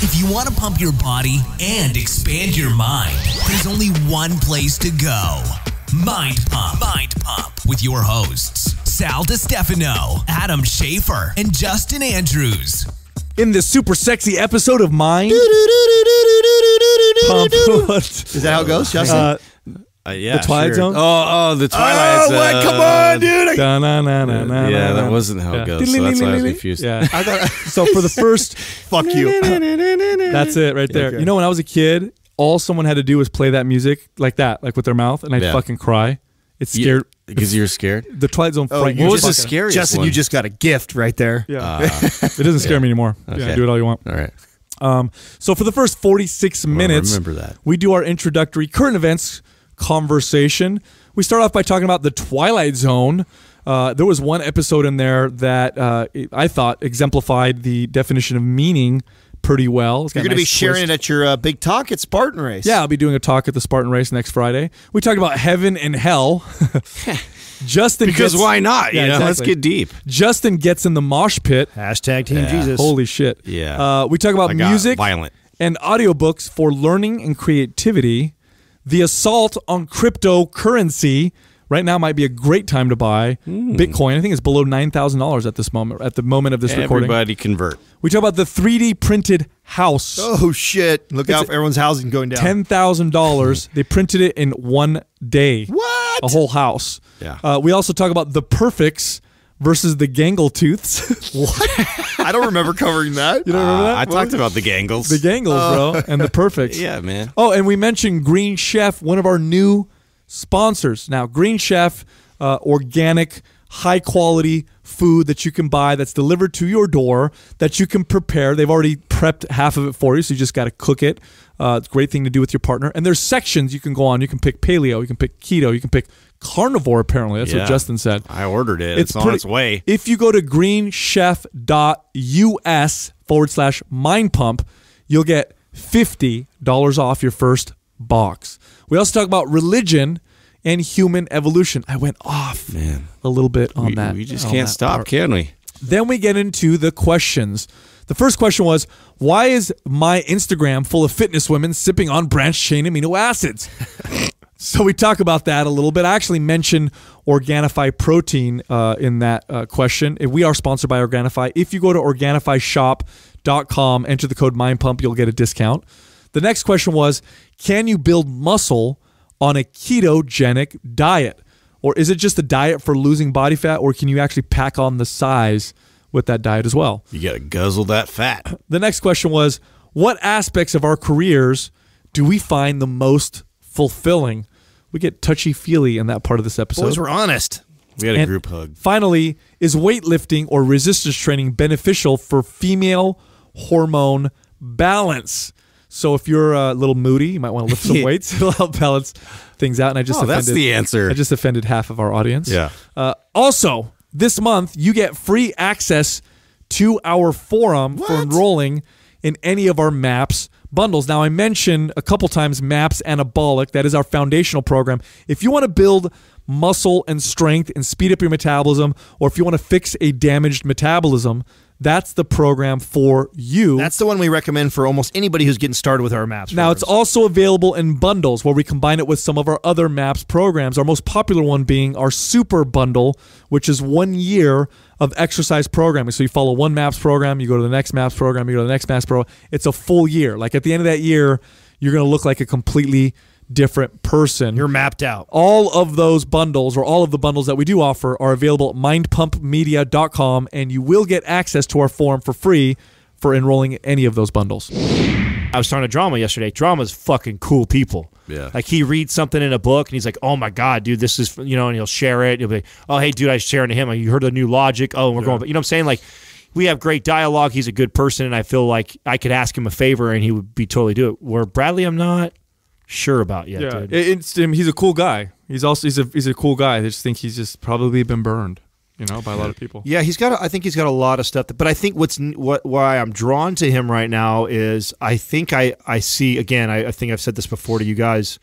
If you want to pump your body and expand your mind, there's only one place to go Mind Pump. Mind Pump with your hosts, Sal DiStefano, Adam Schafer, and Justin Andrews. In this super sexy episode of Mind Pump. Is that how it goes, Justin? Uh, Uh, yeah, The Twilight sure. Zone? Oh, oh, the Twilight oh, Zone. what? Come on, dude. Da-na-na-na-na-na. Yeah, that wasn't how it Yeah. goes. So that's why I was confused. Yeah. I thought, So for the first, fuck you. that's it right there. Okay. You know, when I was a kid, all someone had to do was play that music like that, like with their mouth, and I'd Yeah. fucking cry. It You- scared because you're scared. the Twilight Zone. Oh, frightened you me What was the scariest Justin, one? you just got a gift right there. Yeah, it doesn't scare me anymore. Yeah, do it all you want. All right. Um, so for the first 46 minutes, remember that. we do our introductory current events conversation. We start off by talking about the Twilight Zone. Uh, there was one episode in there that uh, I thought exemplified the definition of meaning pretty well. It's You're a going to be sharing twist. it at your uh, big talk at Spartan Race. Yeah, I'll be doing a talk at the Spartan Race next Friday. We talked about heaven and hell. Justin Because gets, why not? Yeah, you know, let's get deep. Justin gets in the mosh pit. Hashtag Team Yeah. Jesus. Holy shit. Yeah. Uh, we talk about I got music violent. and audiobooks for learning and creativity. The assault on cryptocurrency right now might be a great time to buy Hmm. Bitcoin. I think it's below nine thousand dollars at this moment. At the moment of this recording, Everybody convert. we talk about the 3D printed house. Oh, shit. Look out for everyone's housing going down. Ten thousand dollars. They printed it in one day. What? A whole house. Yeah. Uh, we also talk about the perfects versus the gangletooths. What? I don't remember covering that. you don't remember Uh, that? I talked about the gangles. the gangles, bro, and the perfects. yeah, man. Oh, and we mentioned Green Chef, one of our new sponsors. Now, Green Chef, uh, organic, high quality food that you can buy that's delivered to your door that you can prepare. They've already prepped half of it for you, so you just got to cook it. Uh, it's a great thing to do with your partner. And there's sections you can go on. You can pick paleo, you can pick keto, you can pick carnivore. Apparently, that's what Justin said. I ordered it. It's, on pretty- its way. If you go to greenchef.us forward slash mind pump, you'll get $50 off your first box. We also talk about religion and human evolution. I went off Man. a little bit on We, that. we just can't stop, part. can we? Then we get into the questions. The first question was, why is my Instagram full of fitness women sipping on branched chain amino acids? so we talk about that a little bit. I actually mentioned Organifi protein uh, in that uh, question. If we are sponsored by Organifi. If you go to OrganifiShop.com, enter the code MindPump, you'll get a discount. The next question was, can you build muscle on a ketogenic diet? Or is it just a diet for losing body fat, or can you actually pack on the size with that diet as well? You got to guzzle that fat. The next question was What aspects of our careers do we find the most fulfilling? We get touchy feely in that part of this episode. Boys were honest. We had a And group hug. Finally, is weightlifting or resistance training beneficial for female hormone balance? So if you're a little moody, you might want to lift some weights. It'll help balance things out. And I just Oh, offended, that's the answer. I just offended half of our audience. Yeah. Uh, also, this month you get free access to our forum for enrolling in any of our MAPS bundles. Now, I mentioned a couple times MAPS Anabolic. That is our foundational program. If you want to build muscle and strength and speed up your metabolism, or if you want to fix a damaged metabolism, that's the program for you. That's the one we recommend for almost anybody who's getting started with our maps. Now, it's also available in bundles where we combine it with some of our other MAPS programs. Our most popular one being our Super Bundle, which is one year of exercise programming. So you follow one MAPS program, you go to the next MAPS program, you go to the next MAPS program. It's a full year. Like at the end of that year, you're going to look like a completely different person. You're mapped out. all of those bundles or all of the bundles that we do offer are available at mindpumpmedia.com and you will get access to our forum for free for enrolling in any of those bundles. I was talking to Drama yesterday. Drama's fucking cool people. Yeah. Like he reads something in a book and he's like, "Oh my god, dude, this is you know," and he'll share it. He'll be, like, "Oh hey, dude, I was sharing to him. You heard the new Logic? Oh, we're going." You know what I'm saying? Like, we have great dialogue. He's a good person, and I feel like I could ask him a favor and he would be totally do it. Where Bradley, I'm not sure about yet, dude. It- it's um, he's a cool guy. He's also he's a he's a cool guy. I just think he's just probably been burned, you know, by a lot of people. Yeah, he's got. A, I think he's got a lot of stuff. That, but I think what's what why I'm drawn to him right now is I think I I see again. I, I think I've said this before to you guys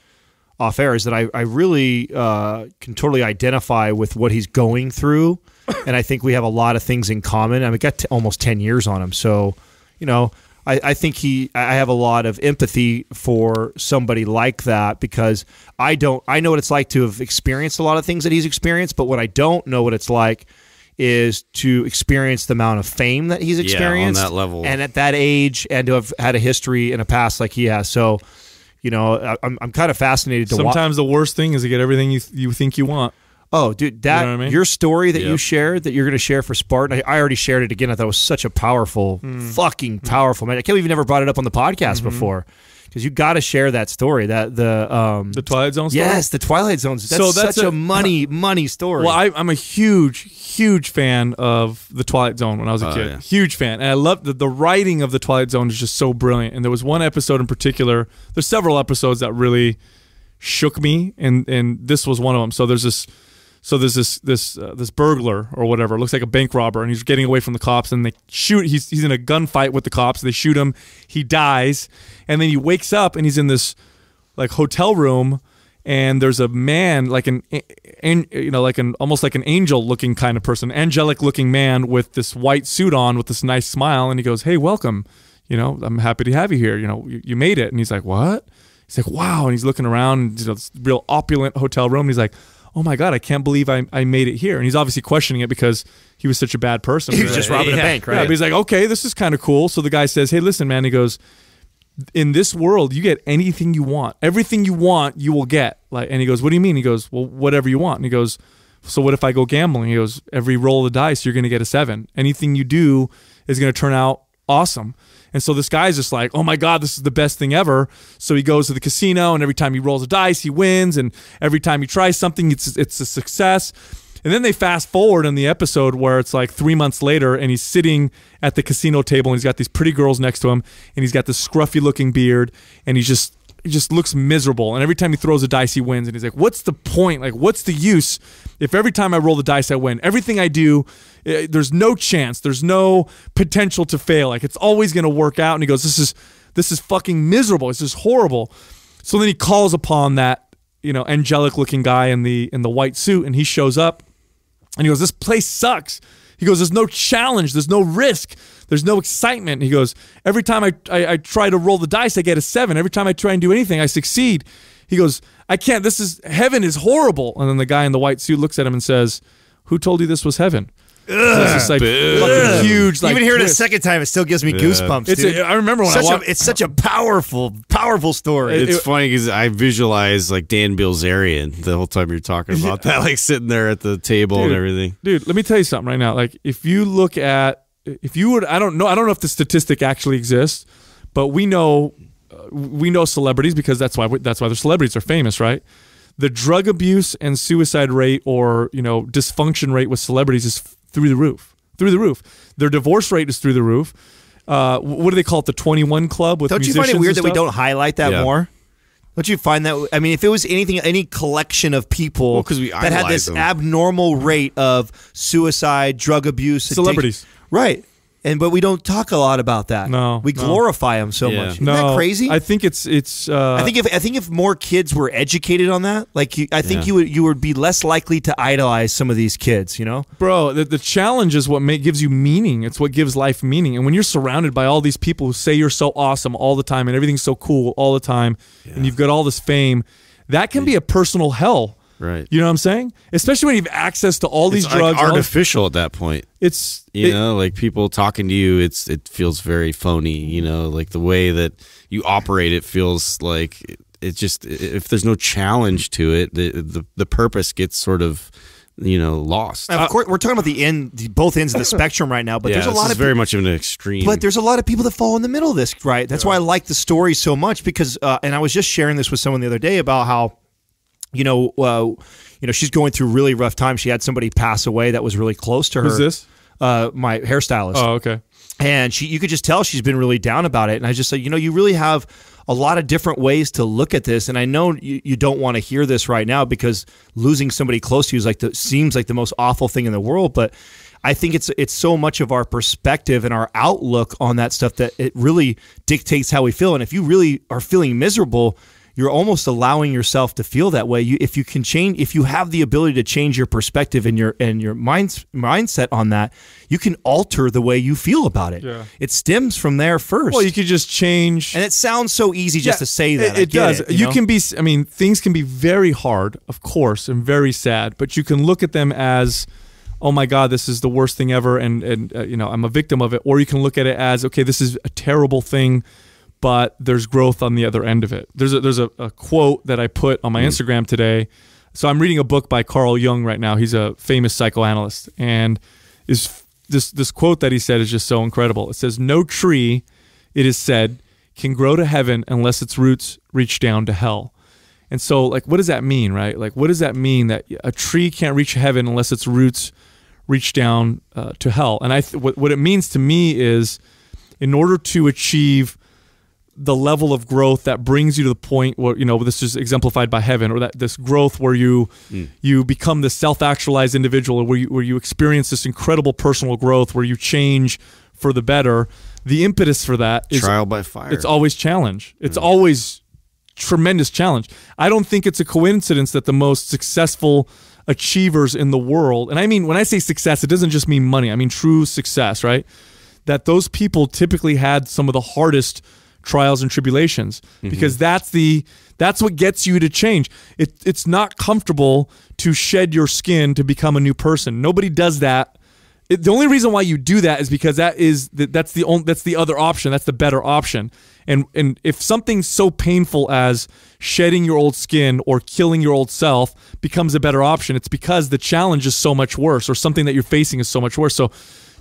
off air is that I I really uh, can totally identify with what he's going through, and I think we have a lot of things in common. I mean, got t- almost ten years on him, so you know. I, I think he. I have a lot of empathy for somebody like that because I don't. I know what it's like to have experienced a lot of things that he's experienced, but what I don't know what it's like is to experience the amount of fame that he's experienced on experienced that level. and at that age, and to have had a history in a past like he has. So, you know, I- I'm I'm kind of fascinated to watch. Sometimes the worst thing is to get everything you you think you want. Oh, dude, that know what I mean? your story that you shared that you're going to share for Spartan. I, I already shared it again. I thought it was such a powerful, Hmm. fucking powerful man. I can't believe you never brought it up on the podcast Mm-hmm. before because you got to share that story. That the um The Twilight Zone story. yes, the Twilight Zone. That's, So that's such a, a- money money story. Well, I, I'm a huge, huge fan of the Twilight Zone when I was a Oh, kid. yeah. Huge fan, and I love the the writing of the Twilight Zone is just so brilliant. And there was one episode in particular. There's several episodes that really shook me, and and this was one of them. So there's this. So there's this this uh, this burglar or whatever. Looks like a bank robber, and he's getting away from the cops. And they shoot. He's he's in a gunfight with the cops. They shoot him. He dies, and then he wakes up, and he's in this like hotel room and there's a man like an, an you know like an almost like an angel looking kind of person angelic looking man with this white suit on with this nice smile and he goes hey welcome you know i'm happy to have you here you know you, you made it and he's like what he's like wow and he's looking around you know this real opulent hotel room and he's like oh my god i can't believe i, I made it here and he's obviously questioning it because he was such a bad person he was just robbing a bank, yeah, right? but he's like, okay, this is kind of cool. So the guy says, hey, listen, man. He goes, in this world, you get anything you want. Everything you want, you will get. Like, and he goes, what do you mean? He goes, well, whatever you want. And he goes, so what if I go gambling? He goes, every roll of the dice, you're going to get a seven. Anything you do is going to turn out awesome. And so this guy's just like, oh my God, this is the best thing ever. So he goes to the casino, and every time he rolls a dice, he wins. And every time he tries something, it's it's a success. And then they fast forward in the episode where it's like three months later, and he's sitting at the casino table, and he's got these pretty girls next to him, and he's got this scruffy looking beard, and he's just he just looks miserable. And every time he throws a dice, he wins. And he's like, "What's the point? Like, what's the use if every time I roll the dice, I win? Everything I do, there's no chance, there's no potential to fail. Like, it's always going to work out." And he goes, "This is this is fucking miserable. This is horrible." So then he calls upon that you know angelic looking guy in the in the white suit, and he shows up. And he goes, This place sucks. He goes, There's no challenge. There's no risk. There's no excitement. He goes, Every time I, I, I try to roll the dice, I get a seven. Every time I try and do anything, I succeed. He goes, I can't. This is heaven is horrible. And then the guy in the white suit looks at him and says, Who told you this was heaven? So it's just like fucking huge. Like Even hearing it a twist. second time, it still gives me goosebumps. It's dude. a, I remember when such I a, watched. it's such a powerful, powerful story. It's funny because I visualize like Dan Bilzerian the whole time you're talking about that, like sitting there at the table and everything. dude let me tell you something right now like if you look at if you would i don't know i don't know if the statistic actually exists but we know uh, we know celebrities because that's why that's why they're celebrities they're famous right the drug abuse and suicide rate or you know dysfunction rate with celebrities is through the roof through the roof their divorce rate is through the roof uh, what do they call it the 21 club with don't you find it weird that we don't highlight that Yeah. more? Don't you find that? I mean, if it was anything, any collection of people Well, 'cause we that had this them. abnormal rate of suicide, drug abuse, addic- Celebrities. right? And but we don't talk a lot about that. No, we no. glorify them so Yeah. much. Isn't no that crazy? i think it's it's uh, I think if I think if more kids were educated on that, like you, I think Yeah. you would you would be less likely to idolize some of these kids. You know, Bro, the, the challenge is what make, gives you meaning. It's what gives life meaning. And when you're surrounded by all these people who say you're so awesome all the time and everything's so cool all the time, and you've got all this fame, that can be a personal hell. Right. You know what I'm saying? Especially when you have access to all these It's drugs. like all- artificial at that point. it's You it- know, like people talking to you, it's it feels very phony. You know, like the way that you operate, it feels like it, it just if there's no challenge to it, the the, the purpose gets sort of you know lost. of course we're talking about the end, both ends of the spectrum right now. But yeah, there's a this lot is of very much of an extreme. But there's a lot of people that fall in the middle of this, right? That's why I like the story so much because, uh, and I was just sharing this with someone the other day about how, you know, uh, you know, she's going through really rough time. She had somebody pass away that was really close to her. Who's this? Uh, my hairstylist Oh, okay. and she you could just tell she's been really down about it and i just said you know you really have a lot of different ways to look at this and i know you, you don't want to hear this right now because losing somebody close to you is like the seems like the most awful thing in the world but i think it's it's so much of our perspective and our outlook on that stuff that it really dictates how we feel and if you really are feeling miserable you're almost allowing yourself to feel that way. You, if you can change, if you have the ability to change your perspective and your and your mind, mindset on that, you can alter the way you feel about it. Yeah. It stems from there first. Well, you could just change. and it sounds so easy just Yeah, to say that. It, it does. it, you know? can be. I mean, things can be very hard, of course, and very sad. But you can look at them as, oh my God, this is the worst thing ever, and and uh, you know I'm a victim of it. Or you can look at it as, okay, this is a terrible thing, but there's growth on the other end of it. There's a, there's a, a quote that I put on my Instagram today. So I'm reading a book by Carl Jung right now. He's a famous psychoanalyst, and is this this quote that he said is just so incredible. It says, "No tree, it is said, can grow to heaven unless its roots reach down to hell." And so, like, what does that mean, right? Like, what does that mean that a tree can't reach heaven unless its roots reach down uh, to hell? And I, th- what, what it means to me is, in order to achieve the level of growth that brings you to the point where you know this is exemplified by heaven or that this growth where you mm. you become this self-actualized individual where you where you experience this incredible personal growth where you change for the better the impetus for that is Trial by fire. it's always challenge. It's mm. always tremendous challenge. I don't think it's a coincidence that the most successful achievers in the world, and I mean when I say success, it doesn't just mean money. I mean true success, right? That those people typically had some of the hardest trials and tribulations mm-hmm. because that's the that's what gets you to change. It, it's not comfortable to shed your skin to become a new person. Nobody does that it, the only reason why you do that is because that is the, that's the only that's the other option. That's the better option. And and if something so painful as shedding your old skin or killing your old self becomes a better option, it's because the challenge is so much worse, or something that you're facing is so much worse. So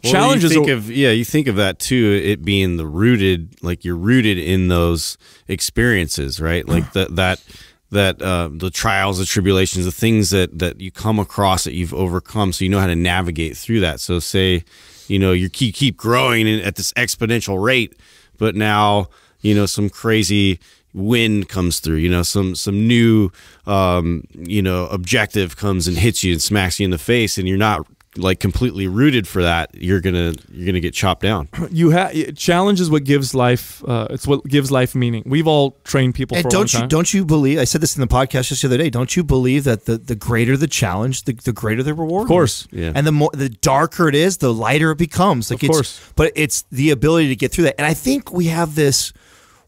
Well, challenges. You think of yeah, you think of that too. It being the rooted, like you're rooted in those experiences, right? Like that that that uh, the trials, the tribulations, the things that that you come across that you've overcome, so you know how to navigate through that. So say, you know, you keep keep growing at this exponential rate, but now you know some crazy wind comes through you know some some new um you know objective comes and hits you and smacks you in the face and you're not like completely rooted for that you're gonna you're gonna get chopped down you have challenge is what gives life. Uh, it's what gives life meaning. We've all trained people And for don't long you time. don't you believe? I said this in the podcast just the other day. Don't you believe that the, the greater the challenge, the, the greater the reward? Of course. Yeah. And the more the darker it is, the lighter it becomes. Like Of it's, course. But it's the ability to get through that. And I think we have this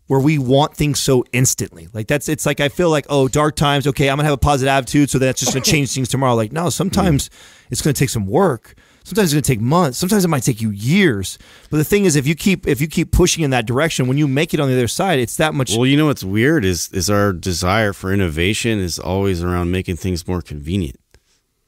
where we want things so instantly. Like that's it's like I feel like oh dark times. Okay, I'm gonna have a positive attitude, so that's just gonna change things tomorrow. Like no, sometimes mm. it's gonna take some work. Sometimes it's gonna take months. Sometimes it might take you years. But the thing is, if you keep if you keep pushing in that direction, when you make it on the other side, it's that much. well you know what's weird is is our desire for innovation is always around making things more convenient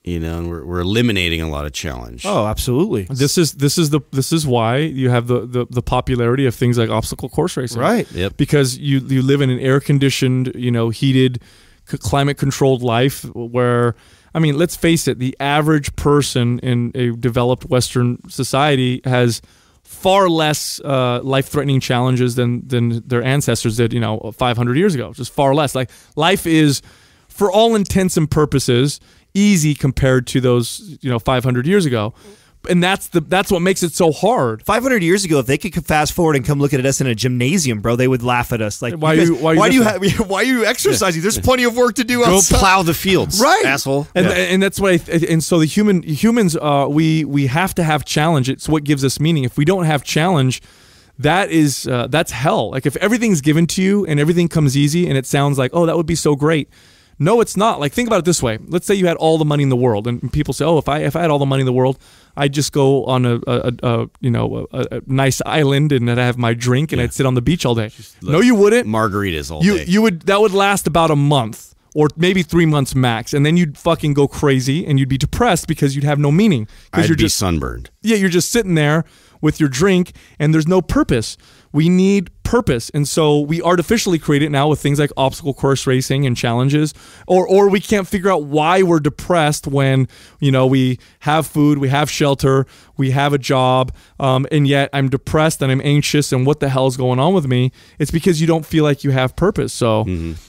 you know and we're, we're eliminating a lot of challenge oh, absolutely. This is this is the this is why you have the, the the popularity of things like obstacle course racing, Right. Yep. Because you you live in an air conditioned, you know, heated, c- climate controlled life where. I mean, let's face it. The average person in a developed Western society has far less uh, life-threatening challenges than than their ancestors did. You know, 500 years ago. Just far less. Like life is, for all intents and purposes, easy compared to those you know 500 years ago. And that's the that's what makes it so hard. 500 years ago, if they could fast forward and come look at us in a gymnasium, bro, they would laugh at us. Like, Why you are guys- you- why are you why do you different? have, why are you exercising? There's plenty of work to do go outside. plow the fields Right. asshole and Yeah. and that's why and so the human humans uh we we have to have challenge it's what gives us meaning if we don't have challenge that is uh, that's hell like if everything's given to you and everything comes easy and it sounds like oh that would be so great no it's not. Like think about it this way. Let's say you had all the money in the world and people say oh if i if i had all the money in the world i'd just go on a, a, a, you know a, a nice island and i'd have my drink and i'd sit on the beach all day. No you wouldn't. margaritas all you day. you would that would last about a month or maybe three months max, and then you'd fucking go crazy and you'd be depressed because you'd have no meaning because I'd you're be just sunburned. Yeah you're just sitting there with your drink and there's no purpose. We need purpose, and so we artificially create it now with things like obstacle course racing and challenges, or or we can't figure out why we're depressed when you know we have food, we have shelter, we have a job, um, and yet I'm depressed and I'm anxious and what the hell is going on with me? It's because you don't feel like you have purpose. So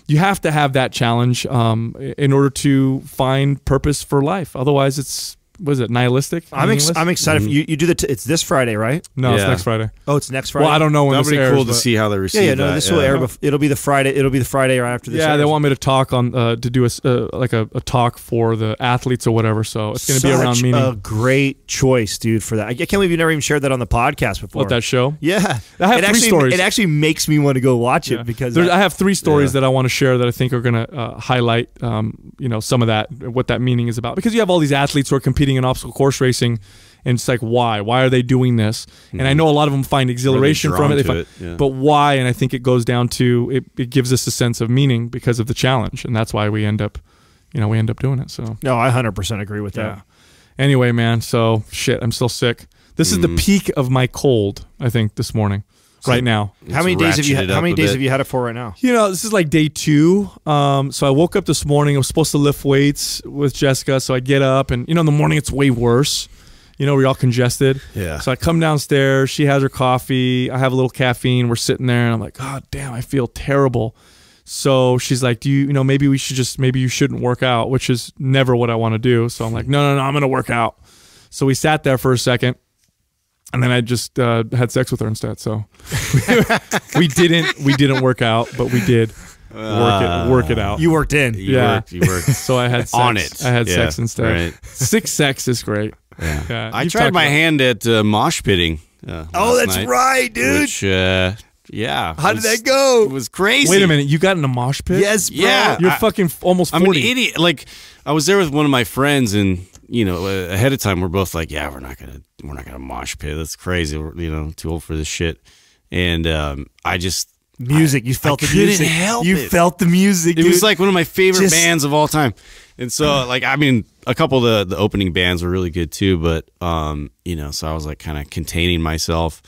you have to have that challenge um, in order to find purpose for life. Otherwise, it's was it nihilistic? I'm ex- I'm excited. For you you do the. T- it's this Friday, right? no, it's next Friday. Oh, it's next Friday. Well, I don't know when That'd this be airs, cool to see how they receive Yeah, yeah. No, that. this will air. Bef- it'll be the Friday. It'll be the Friday right after this. Yeah, they want me to talk on uh, to do a uh, like a, a talk for the athletes or whatever. So it's going to be around Such meaning. a great choice, dude. For that, I can't believe you never even shared that on the podcast before. what that show? Yeah, I have it three actually, stories. It actually makes me want to go watch it because There's, I- I have three stories Yeah. that I want to share that I think are going to uh, highlight, um, you know, some of that, what that meaning is about. Because you have all these athletes who are competing in obstacle course racing, and it's like, why? Why are they doing this? And I know a lot of them find exhilaration from it, they find- it, yeah. but why? And I think it goes down to it, it gives us a sense of meaning because of the challenge, and that's why we end up, you know, we end up doing it. So no, I hundred percent agree with yeah. that. Anyway, man, so shit, I'm still sick. This is the Mm. peak of my cold. I think this morning, right now. How many days have you? Had, how many days bit. have you had it for right now? You know, this is like day two. Um, so I woke up this morning. I was supposed to lift weights with Jessica. So I get up, and you know, in the morning it's way worse. You know, we're all congested. Yeah. So I come downstairs. She has her coffee. I have a little caffeine. We're sitting there, and I'm like, God damn, I feel terrible. So she's like, Do you, you know, maybe we should just, maybe you shouldn't work out, which is never what I want to do. So I'm like, No, no, no, I'm going to work out. So we sat there for a second. And then I just uh, had sex with her instead. So we didn't we didn't work out, but we did work it work it out. You worked in. You Yeah. worked. You worked. so I had sex. On it. I had Yeah, sex instead. right. Six sex is great. Yeah. Yeah, I tried my about- hand at uh, mosh pitting. Uh, Oh, that's night, right, dude. Which, uh, yeah. How did that go? It was crazy. Wait a minute, you got in a mosh pit? Yes, bro. Yeah. You're I- fucking f- almost I'm an idiot. Like I was there with one of my friends, and you know, uh, ahead of time, we're both like, "Yeah, we're not gonna, we're not gonna mosh pit. That's crazy. We're, you know, too old for this shit." And um, I just, Music. You felt the music. help you it. felt the music. it was like one of my favorite Just- bands of all time. And so, like, I mean, a couple of the, the opening bands were really good too, but um, you know, so I was like kind of containing myself.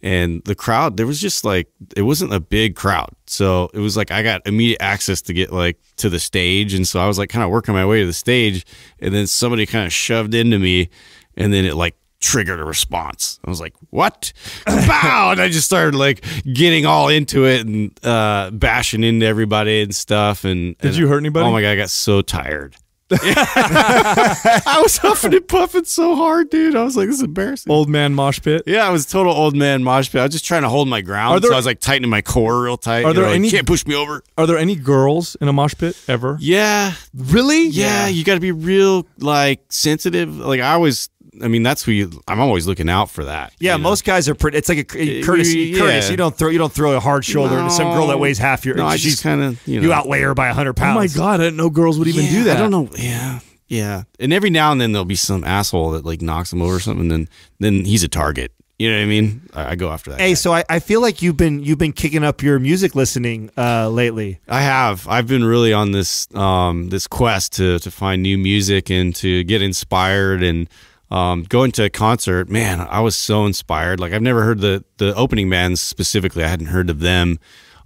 And the crowd, there was just like it wasn't a big crowd, so it was like I got immediate access to get like to the stage, and so I was like kind of working my way to the stage, and then somebody kind of shoved into me, and then it like triggered a response. I was like, "What?" Bow! And I just started like getting all into it and uh, bashing into everybody and stuff. And Did and- you hurt anybody? Oh my god, I got so tired. I was huffing and puffing so hard, dude. I was like, "This is embarrassing." Old man mosh pit. yeah, I was total old man mosh pit. I was just trying to hold my ground, there- so I was like tightening my core real tight. Are you there like, any- can't push me over? Are there any girls in a mosh pit ever? Yeah, Really? yeah, you got to be real like sensitive. Like I always, I mean, that's who you. I'm always looking out for that. Yeah, you know? most guys are pretty. It's like a, courtesy. yeah. Courteous. You don't throw. You don't throw a hard shoulder to some girl that weighs half your. No, I she's just kind of you know you outweigh her by hundred pounds. Oh my god, I didn't know girls would even Yeah, do that. I don't know. Yeah, yeah. And every now and then there'll be some asshole that like knocks him over or something. And then then he's a target. You know what I mean? I, I go after that. Hey, guy. so I, I feel like you've been you've been kicking up your music listening uh, lately. I have. I've been really on this um, this quest to to find new music and to get inspired and um, going to a concert. Man, I was so inspired. Like I've never heard the the opening bands specifically. I hadn't heard of them,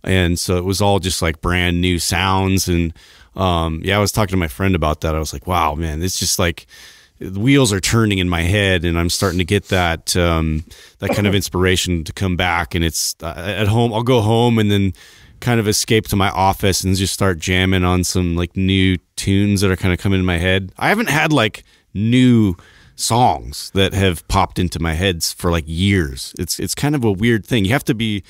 and so it was all just like brand new sounds. And um, yeah, I was talking to my friend about that. I was like, wow, man, it's just like the wheels are turning in my head and I'm starting to get that um, that kind of inspiration to come back and it's uh, at home I'll go home and then kind of escape to my office and just start jamming on some like new tunes that are kind of coming in my head. I haven't had like new songs that have popped into my heads for like years. It's it's kind of a weird thing. You have to be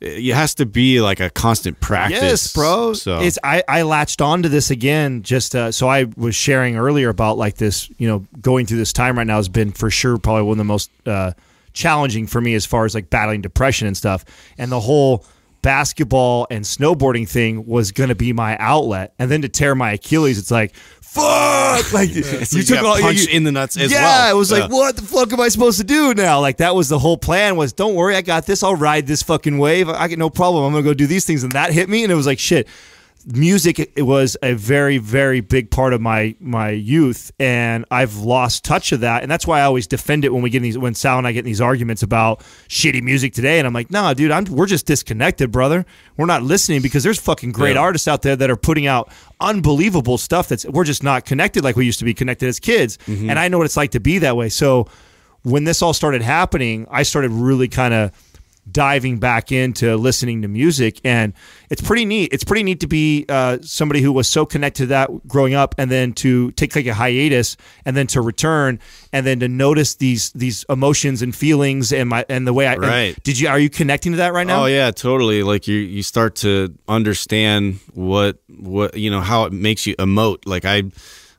it has to be like a constant practice. Yes, bro. So It's I, I latched onto this again just uh, so I was sharing earlier about like this, you know, going through this time right now has been for sure probably one of the most uh, challenging for me as far as like battling depression and stuff. And the whole basketball and snowboarding thing was going to be my outlet. And then to tear my Achilles, it's like, fuck! Like So you got punched in the nuts as yeah, well. it was like, Yeah. what the fuck am I supposed to do now? Like that was the whole plan. Was don't worry, I got this. I'll ride this fucking wave. I get no problem. I'm gonna go do these things, and that hit me, and it was like shit. Music it was a very very big part of my my youth, and I've lost touch of that, and that's why I always defend it when we get in these when Sal and I get in these arguments about shitty music today, and I'm like, nah, dude, I'm we're just disconnected, brother. We're not listening because there's fucking great Yeah. artists out there that are putting out unbelievable stuff that's we're just not connected like we used to be connected as kids. Mm-hmm. And I know what it's like to be that way. So when this all started happening, I started really kind of diving back into listening to music, and it's pretty neat. It's pretty neat to be uh, somebody who was so connected to that growing up, and then to take like a hiatus, and then to return, and then to notice these these emotions and feelings, and my and the way I Right. did you are you connecting to that right now? Oh yeah, totally. Like you you start to understand what what you know how it makes you emote. Like I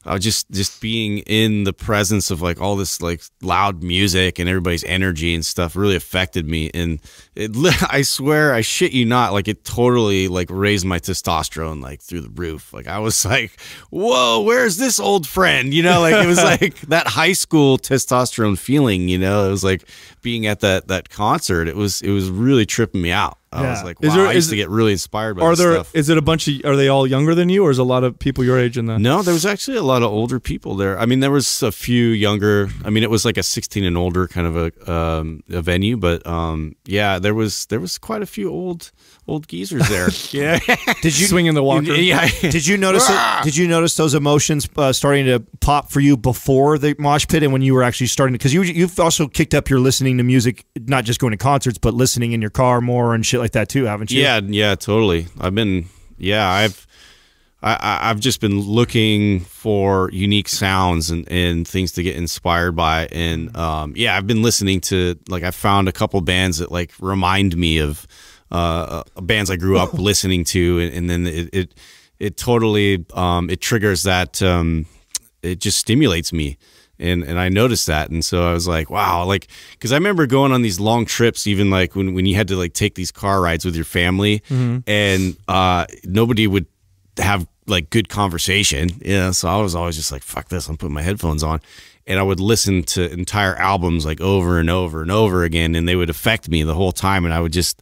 I was just just being in the presence of like all this like loud music and everybody's energy and stuff really affected me and it I swear I shit you not like it totally like raised my testosterone like through the roof. Like I was like, "Whoa, where's this old friend?" You know, like it was like that high school testosterone feeling, you know. It was like being at that that concert. It was it was really tripping me out. I was Yeah. like, Is there- I used to get really inspired by Are this there? stuff. Is it a bunch of? Are they all younger than you, or is a lot of people your age in the? No, there was actually a lot of older people there. I mean, there was a few younger. I mean, it was like a 16 and older kind of a um, a venue, but um, yeah, there was there was quite a few old old geezers there. yeah, Did you swing in the walker? yeah. Did you notice? Ah! did you notice those emotions uh, starting to pop for you before the mosh pit, and when you were actually starting? Because you you've also kicked up your listening to music, not just going to concerts, but listening in your car more and shit like that too, haven't you? Yeah, yeah, totally. I've been, yeah, I've, I, I- I've just been looking for unique sounds and, and things to get inspired by, and um, yeah, I've been listening to like I found a couple bands that like remind me of uh, uh, bands I grew up listening to, and, and then it, it it totally um, it triggers that um, it just stimulates me and and I noticed that, and so I was like, wow, like because I remember going on these long trips, even like when when you had to like take these car rides with your family, and uh, nobody would have like good conversation, you know. So I was always just like, fuck this, I'm putting my headphones on. And I would listen to entire albums like over and over and over again, and they would affect me the whole time. And I would just,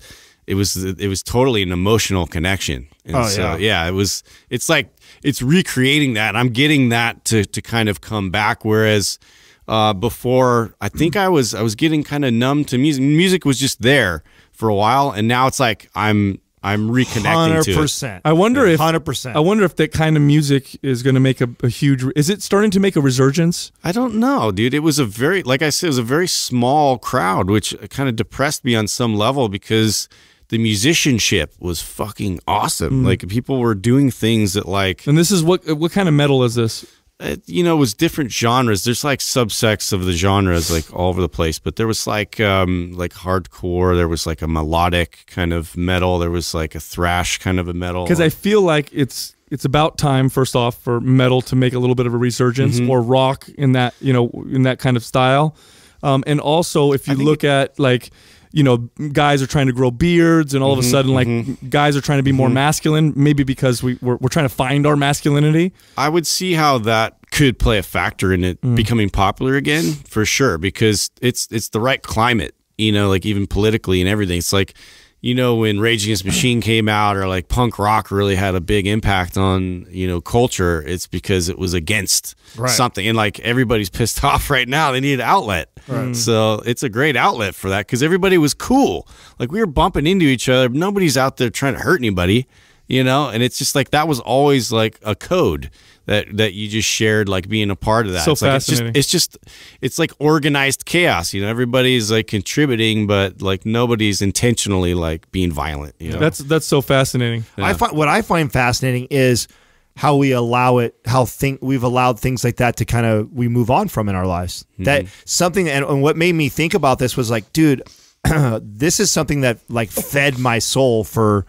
it was, it was totally an emotional connection. And Oh, so, yeah. yeah, it was. It's like it's recreating that. I'm getting that to to kind of come back. Whereas uh, before, I think I was I was getting kind of numb to music. Music was just there for a while, and now it's like I'm I'm reconnecting hundred to it. percent. I wonder if hundred percent. I wonder if that kind of music is going to make a, a huge. Is it starting to make a resurgence? I don't know, dude. It was a very, like I said, it was a very small crowd, which kind of depressed me on some level because the musicianship was fucking awesome. Like people were doing things that, like, And this is what what kind of metal is this? it, you know, it was different genres. There's like subsects of the genres, like all over the place. But there was like, um, like hardcore. There was like a melodic kind of metal. There was like a thrash kind of a metal. Because I feel like it's it's about time first off for metal to make a little bit of a resurgence Mm-hmm. or rock in that you know in that kind of style, um, and also if you look at like you know guys are trying to grow beards and all Mm-hmm, of a mm-hmm, sudden like mm-hmm. guys are trying to be more mm-hmm. masculine maybe because we we're, we're trying to find our masculinity. I would see how that could play a factor in it mm. becoming popular again for sure because it's it's the right climate, you know, like even politically and everything. It's like you know when Rage Against the Machine came out or like punk rock really had a big impact on, you know, culture, it's because it was against something and like everybody's pissed off right now. They need an outlet. So it's a great outlet for that cuz everybody was cool. Like we were bumping into each other. Nobody's out there trying to hurt anybody you know and it's just like that was always like a code that that you just shared like being a part of that So it's like fascinating. it's just it's just it's like organized chaos you know everybody's like contributing but like nobody's intentionally like being violent you know That's that's so fascinating. I find what I find fascinating is how we allow it, how think we've allowed things like that to kind of we move on from in our lives. Mm-hmm. That something, and, and what made me think about this was like, dude, this is something that like fed my soul for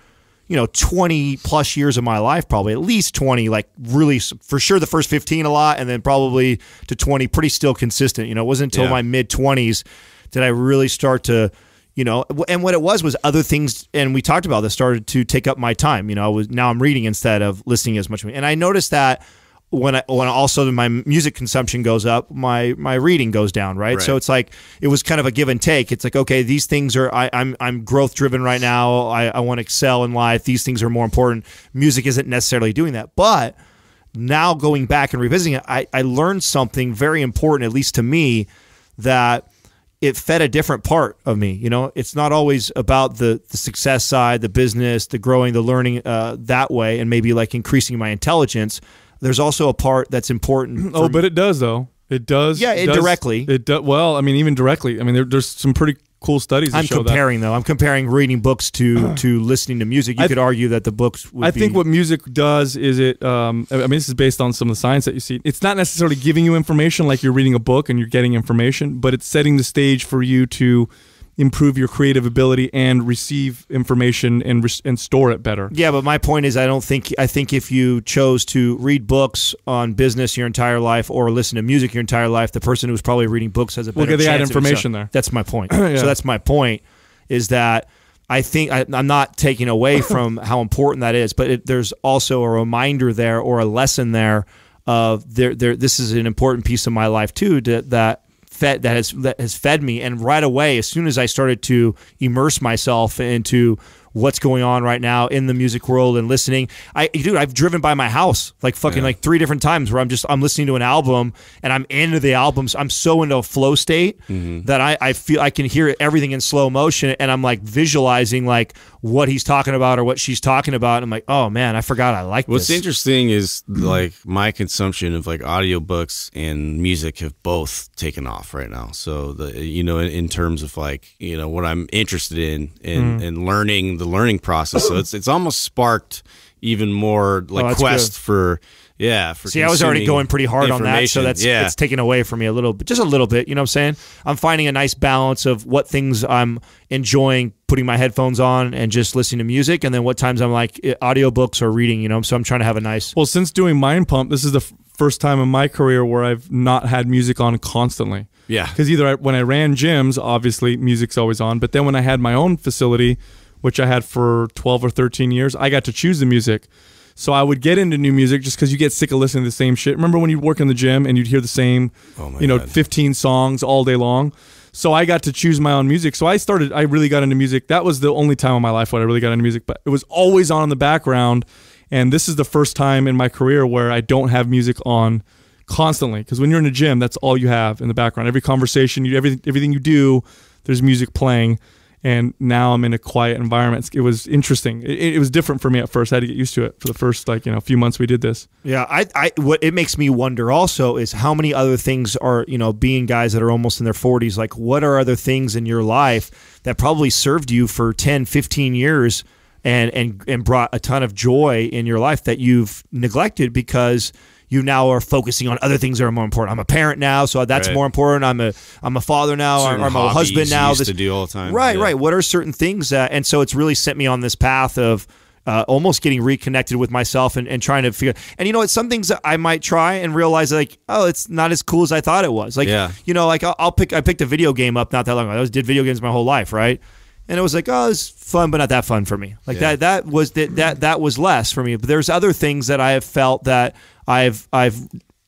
you know 20 plus years of my life probably at least 20 like really for sure the first 15 a lot and then probably to 20 pretty still consistent you know it wasn't until Yeah. my mid 20s did i really start to you know and what it was was other things and we talked about this started to take up my time you know i was now i'm reading instead of listening as much and i noticed that when I, when also my music consumption goes up, my my reading goes down, right? So it's like it was kind of a give and take. It's like okay, these things are I, I'm I'm growth driven right now. I, I want to excel in life. These things are more important. Music isn't necessarily doing that, but now going back and revisiting it, I, I learned something very important, at least to me, that it fed a different part of me. You know, it's not always about the the success side, the business, the growing, the learning uh, that way, and maybe like increasing my intelligence. There's also a part that's important. Oh, but it does though. It does. Yeah, it does- indirectly. It does. Well, I mean, even directly. I mean, there, there's some pretty cool studies. That I'm show that. comparing though. I'm comparing reading books to to listening to music. You I- could argue that the books. Would I think be- what music does is it. Um, I mean, this is based on some of the science that you see. It's not necessarily giving you information like you're reading a book and you're getting information, but it's setting the stage for you to improve your creative ability and receive information and res- and store it better. Yeah, but my point is, I don't think. I think if you chose to read books on business your entire life or listen to music your entire life, the person who's probably reading books has a Well, better they add chance information there. That's my point. Yeah. So that's my point. Is that I think I, I'm not taking away from how important that is, but it, there's also a reminder there or a lesson there of there. There, this is an important piece of my life too. To, that fed that has that has fed me, and right away, as soon as I started to immerse myself into what's going on right now in the music world and listening. I dude, I've driven by my house like fucking like three different times where I'm just I'm listening to an album and I'm into the albums. I'm so into a flow state mm-hmm. that I, I feel I can hear everything in slow motion and I'm like visualizing like what he's talking about or what she's talking about. And I'm like, oh man, I forgot I like What's this. interesting is mm-hmm. like my consumption of like audiobooks and music have both taken off right now. So the you know in, in terms of like you know what I'm interested in and mm. and learning the learning process. So it's it's almost sparked even more like oh, that's quest good. for yeah for See, I was already going pretty hard on that, so that's yeah. it's taken away from me a little bit, just a little bit. You know what I'm saying? I'm finding a nice balance of what things I'm enjoying putting my headphones on and just listening to music, and then what times I'm like audiobooks or reading. You know, so I'm trying to have a nice. Well, since doing Mind Pump, this is the f- first time in my career where I've not had music on constantly. Yeah. Because either I, when I ran gyms, obviously music's always on, but then when I had my own facility, which I had for 12 or 13 years, I got to choose the music. So I would get into new music just because you get sick of listening to the same shit. Remember when you'd work in the gym and you'd hear the same, Oh you know, God. 15 songs all day long? So I got to choose my own music. So I started, I really got into music. That was the only time in my life when I really got into music, but it was always on in the background. And this is the first time in my career where I don't have music on constantly. Because when you're in a gym, that's all you have in the background. Every conversation, you, everything, everything you do, there's music playing. And now I'm in a quiet environment. It was interesting. It, it was different for me at first. I had to get used to it for the first like you know few months we did this. Yeah, I, I, what it makes me wonder also is how many other things are, you know, being guys that are almost in their 40s, like what are other things in your life that probably served you for 10, 15 years and, and, and brought a ton of joy in your life that you've neglected because you now are focusing on other things that are more important. I'm a parent now, so that's Right. more important. I'm a, I'm a father now, Certain I'm a husband you now. used to do all the time. Right, Yeah. right. What are certain things that, and so it's really sent me on this path of uh, almost getting reconnected with myself and, and trying to figure. And you know, it's some things that I might try and realize like, oh, it's not as cool as I thought it was. Like, Yeah. you know, like I'll, I'll pick. I picked a video game up not that long ago. I was did video games my whole life, right? And it was like, oh, it's fun, but not that fun for me. Like Yeah. that. That was that. That that was less for me. But there's other things that I have felt that I've I've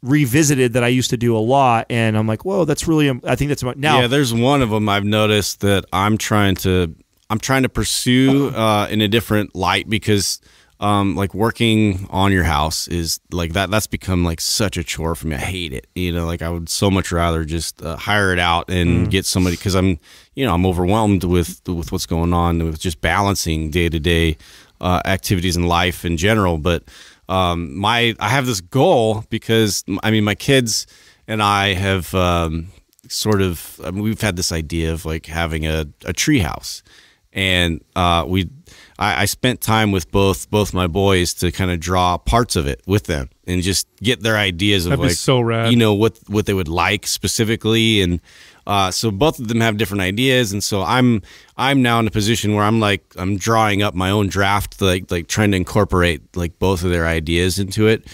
revisited that I used to do a lot, and I'm like, whoa, that's really. I think that's about now. yeah, there's one of them I've noticed that I'm trying to I'm trying to pursue uh, in a different light because um, like working on your house is like that that's become like such a chore for me. I hate it. You know, like I would so much rather just uh, hire it out and get somebody because I'm you know I'm overwhelmed with with what's going on with just balancing day to day activities in life in general, but um, my I have this goal because I mean my kids and I have um, sort of I mean, we've had this idea of like having a a tree house, and uh, we I, I spent time with both both my boys to kind of draw parts of it with them and just get their ideas of That'd like so rad. you know what what they would like specifically and uh, so both of them have different ideas. And so i'm i'm now in a position where i'm like i'm drawing up my own draft like like trying to incorporate like both of their ideas into it.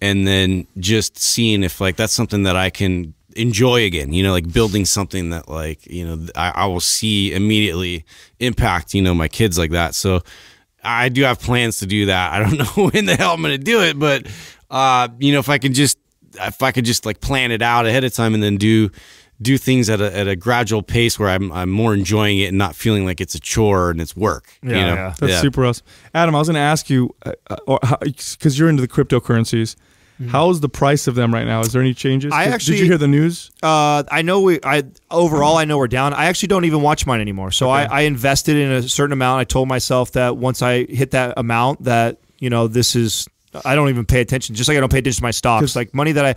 And then just seeing if like that's something that i can enjoy again you know like building something that like you know i, I will see immediately impact you know my kids like that. So I do have plans to do that. I don't know when the hell I'm going to do it, but uh, you know, if I can just if I could just like plan it out ahead of time and then do do things at a, at a gradual pace where I'm I'm more enjoying it and not feeling like it's a chore and it's work. you Yeah, know? yeah. That's super awesome. Adam, I was going to ask you, uh, uh, because you're into the cryptocurrencies, mm-hmm. how's the price of them right now? Is there any changes? I Did- actually- did you hear the news? Uh, I know we. I overall, I know we're down. I actually don't even watch mine anymore. So I, I invested in a certain amount. I told myself that once I hit that amount, that you know this is I don't even pay attention. Just like I don't pay attention to my stocks. Like money that I,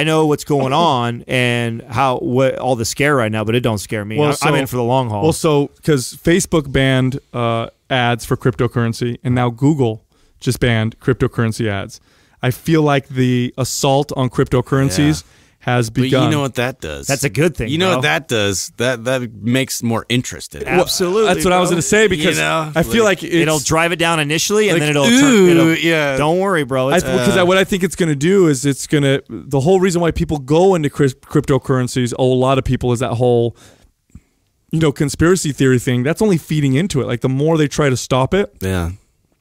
I know what's going on and how what all the scare right now, but it don't scare me. Well, I, I'm in for the long haul. Well, so because Facebook banned uh, ads for cryptocurrency, and now Google just banned cryptocurrency ads. I feel like the assault on cryptocurrencies has But you know what that does? That's a good thing, You know bro. what that does? That that makes more interest in it. Well, Absolutely, That's what I was going to say because You know, I feel like, like, it's, it'll drive it down initially, and Like, then it'll ooh, turn. It'll, yeah. Don't worry, bro. It's, because uh, what I think it's going to do is it's going to the whole reason why people go into cryp- cryptocurrencies. A lot of people is that whole you know conspiracy theory thing. That's only feeding into it. Like the more they try to stop it, Yeah.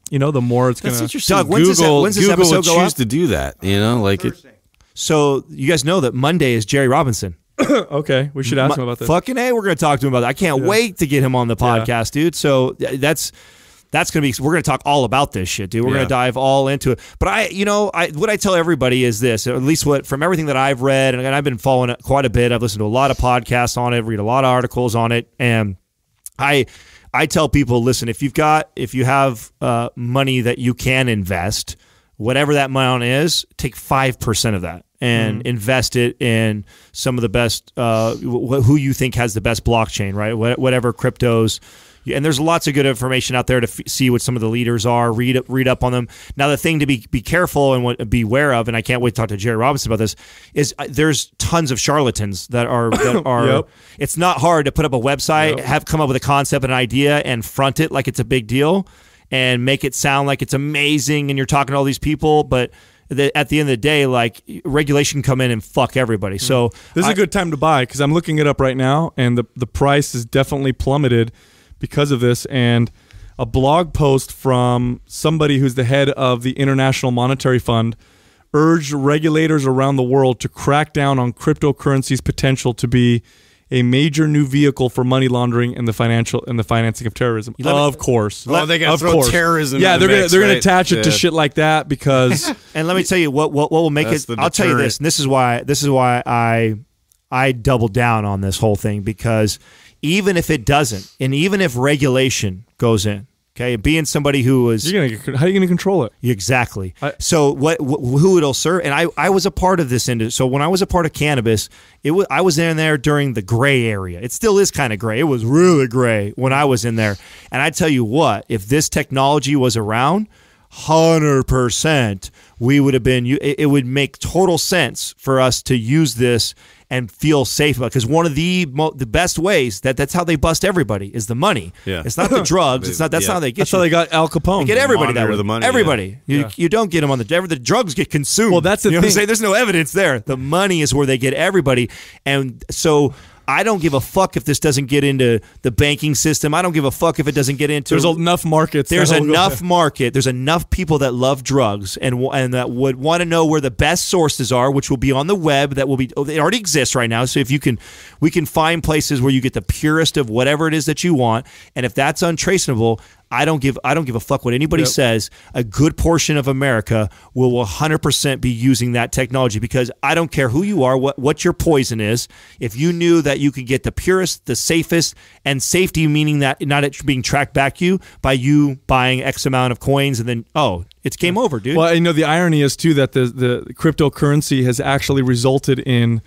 you know, the more it's going That's to. interesting. Doug, when's this- Google, when's this Google would episode go choose up? to do that. You know, like it, so you guys know that Monday is Jerry Robinson. Okay, we should ask him about this. Fucking a, we're gonna talk to him about that. I can't wait to get him on the podcast, dude. So that's that's gonna be. We're gonna talk all about this shit, dude. We're Yeah. gonna dive all into it. But I, you know, I what I tell everybody is this, at least what from everything that I've read, and I've been following it quite a bit. I've listened to a lot of podcasts on it, read a lot of articles on it, and I I tell people, listen, if you've got if you have uh, money that you can invest, whatever that amount is, take five percent of that and invest it in some of the best uh, wh- who you think has the best blockchain, right? Wh- Whatever cryptos. And there's lots of good information out there to f- see what some of the leaders are. Read up- read up on them. Now, the thing to be be careful and what be aware of, and I can't wait to talk to Jerry Robinson about this, is uh, there's tons of charlatans that are that are Yep. it's not hard to put up a website, have come up with a concept, an idea, and front it like it's a big deal, and make it sound like it's amazing, and you're talking to all these people. But the, at the end of the day, like regulation come in and fuck everybody. Mm-hmm. So This is I- a good time to buy because I'm looking it up right now, and the the price is definitely plummeted because of this. And a blog post from somebody who's the head of the International Monetary Fund urged regulators around the world to crack down on cryptocurrency's potential to be a major new vehicle for money laundering and the financial and the financing of terrorism. let me- of course, Oh, they gotta of throw course. terrorism Yeah, in they're gonna mix, they're gonna right? attach it to shit like that because And let me tell you what what, what will make That's it. I'll tell you this, and this is why this is why I I double down on this whole thing because even if it doesn't, and even if regulation goes in, okay, being somebody who is you're gonna how are you gonna control it? Exactly. I- so what, wh- who it'll serve, and I, I was a part of this industry. So when I was a part of cannabis, it was I was in there during the gray area. It still is kind of gray. It was really gray when I was in there. And I tell you what, if this technology was around, hundred percent, we would have been. you- It, it would make total sense for us to use this and feel safe about because one of the mo- the best ways that that's how they bust everybody is the money. Yeah. It's not the drugs. It's not. That's Yeah. how they get That's you. how they got Al Capone. They get everybody that way. the money, yeah. everybody. You, Yeah. you don't get them on the ever the drugs get consumed. Well, that's the you know thing. There's no evidence there. The money is where they get everybody, and so I don't give a fuck if this doesn't get into the banking system. I don't give a fuck if it doesn't get into. There's enough markets. There's enough market. There's enough people that love drugs and and that would want to know where the best sources are, which will be on the web. That will be. oh, It already exists right now. So if you can, we can find places where you get the purest of whatever it is that you want. And if that's untraceable, I don't give. I don't give a fuck what anybody Yep. says. A good portion of America will 100% be using that technology because I don't care who you are, what what your poison is. If you knew that you could get the purest, the safest, and safety meaning that not it being tracked back you by you buying X amount of coins and then oh, it's game over, dude. Well, you know the irony is too that the the cryptocurrency has actually resulted in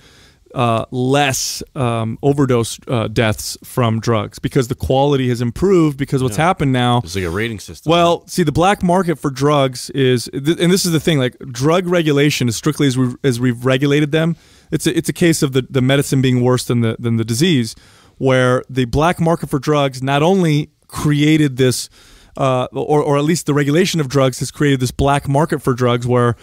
uh, less um, overdose uh, deaths from drugs because the quality has improved. Because what's happened now, It's like a rating system. well, see, the black market for drugs is, th- and this is the thing, like drug regulation, as strictly as we as we've regulated them, it's a, it's a case of the, the medicine being worse than the than the disease, where the black market for drugs not only created this, uh, or or at least the regulation of drugs has created this black market for drugs where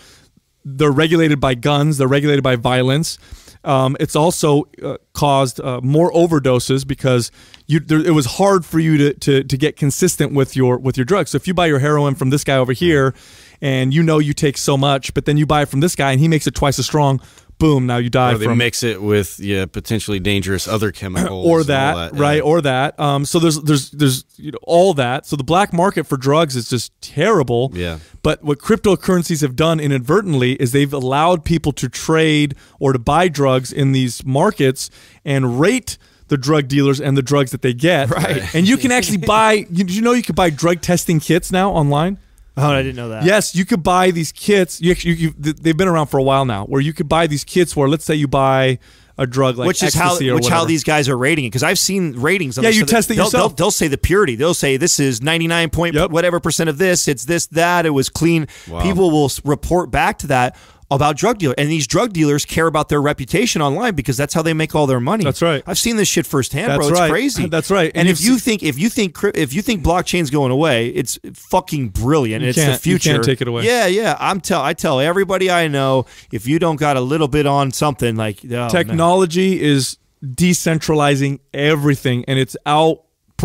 they're regulated by guns, they're regulated by violence. Um, it's also uh, caused uh, more overdoses because you there, it was hard for you to, to to get consistent with your with your drugs. So if you buy your heroin from this guy over here, and you know you take so much, but then you buy it from this guy and he makes it twice as strong, boom, now you die or they from mix it with yeah potentially dangerous other chemicals or and that, all yeah. right or that. Um so there's there's there's you know all that. So the black market for drugs is just terrible. Yeah. but what cryptocurrencies have done inadvertently is they've allowed people to trade or to buy drugs in these markets and rate the drug dealers and the drugs that they get. Right. And you can actually buy you, you know you can buy drug testing kits now online Oh, I didn't know that. Yes, you could buy these kits. You, you, you, they've been around for a while now, where you could buy these kits. Where let's say you buy a drug like which is how ecstasy or which how these guys are rating it because I've seen ratings. On Yeah, this, you so test it they'll, yourself. They'll, they'll say the purity. They'll say this is ninety nine point Yep. whatever percent of this. It's this that. It was clean. People will report back to that about drug dealers, and these drug dealers care about their reputation online because that's how they make all their money. That's right. I've seen this shit firsthand, bro. That's It's right. crazy. That's right. And, And if you think if you think if you think blockchain's going away, it's fucking brilliant. It's the can't- you future. can't take it away. Yeah, yeah. I'm tell I tell everybody I know if you don't got a little bit on something like oh, man. technology is decentralizing everything and it's out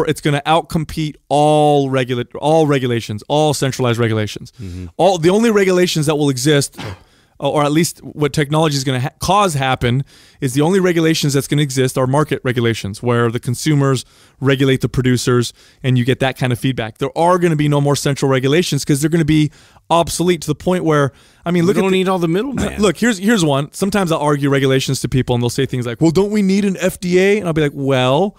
it's going to outcompete all regula- all regulations all centralized regulations mm-hmm. all the only regulations that will exist Oh, or at least what technology is going to ha- cause happen is the only regulations that's going to exist are market regulations where the consumers regulate the producers and you get that kind of feedback there are going to be no more central regulations because they're going to be obsolete to the point where i mean We look at don't the- need all the middleman. Look, here's here's one. Sometimes I'll argue regulations to people, and they'll say things like, "Well, don't we need an FDA?" And I'll be like, "Well,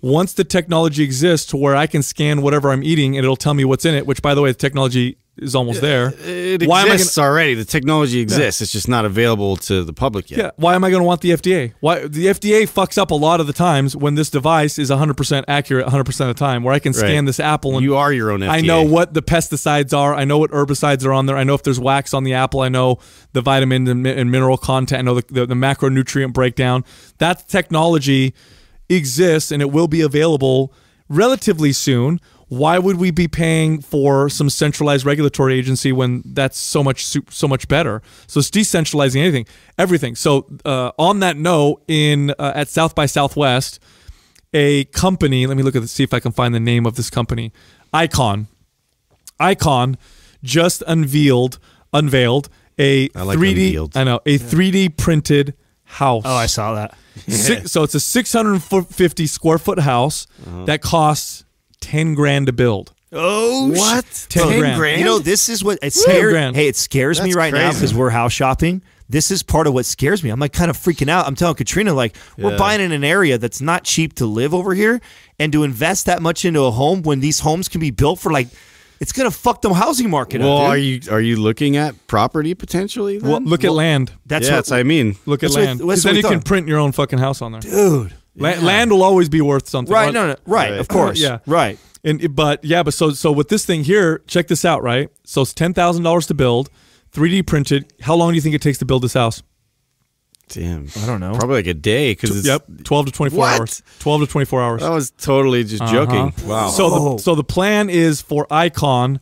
once the technology exists to where I can scan whatever I'm eating and it'll tell me what's in it, which by the way, the technology is almost there. it why am I exists already. The technology exists. It's just not available to the public yet. Yeah, why am I going to want the FDA? Why the FDA fucks up a lot of the times when this device is 100% accurate 100% of the time, where I can scan Right. this apple and You are your own FDA. I know what the pesticides are. I know what herbicides are on there. I know if there's wax on the apple. I know the vitamin and, and mineral content. I know the, the, the macronutrient breakdown. That technology exists and it will be available relatively soon. Why would we be paying for some centralized regulatory agency when that's so much so much better? So it's decentralizing anything, everything. So uh, on that note, in uh, at South by Southwest, a company. Let me look at the, see if I can find the name of this company. Icon. Icon just unveiled unveiled a I like 3D. unveiled. I know a 3D printed house. Oh, I saw that. Six, so it's a 650 square foot house Uh-huh. that costs 10 grand to build. Oh, What? 10 grand. You know, this is what it scares. grand. Hey, it scares me That's right now because we're house shopping. This is part of what scares me. I'm like kind of freaking out. I'm telling Katrina, like, we're buying in an area that's not cheap to live over here, and to invest that much into a home when these homes can be built for like, it's gonna fuck the housing market Well, up. are you are you looking at property potentially? Then? Well, look at land. That's yeah, what, that's what I mean. Look at That's land. that's 'Cause what then we you can print your own fucking house on there. dude. La- Land will always be worth something. Right? No, no, right. Right. Of course. Yeah. Right. And but yeah, but so so with this thing here, check this out, right? So it's ten thousand dollars to build, 3D printed. How long do you think it takes to build this house? Damn, I don't know. Probably like a day because Yep, twelve to twenty four hours. Twelve to twenty four hours. I was totally just joking. Uh-huh. Wow. So Oh. the, so the plan is for Icon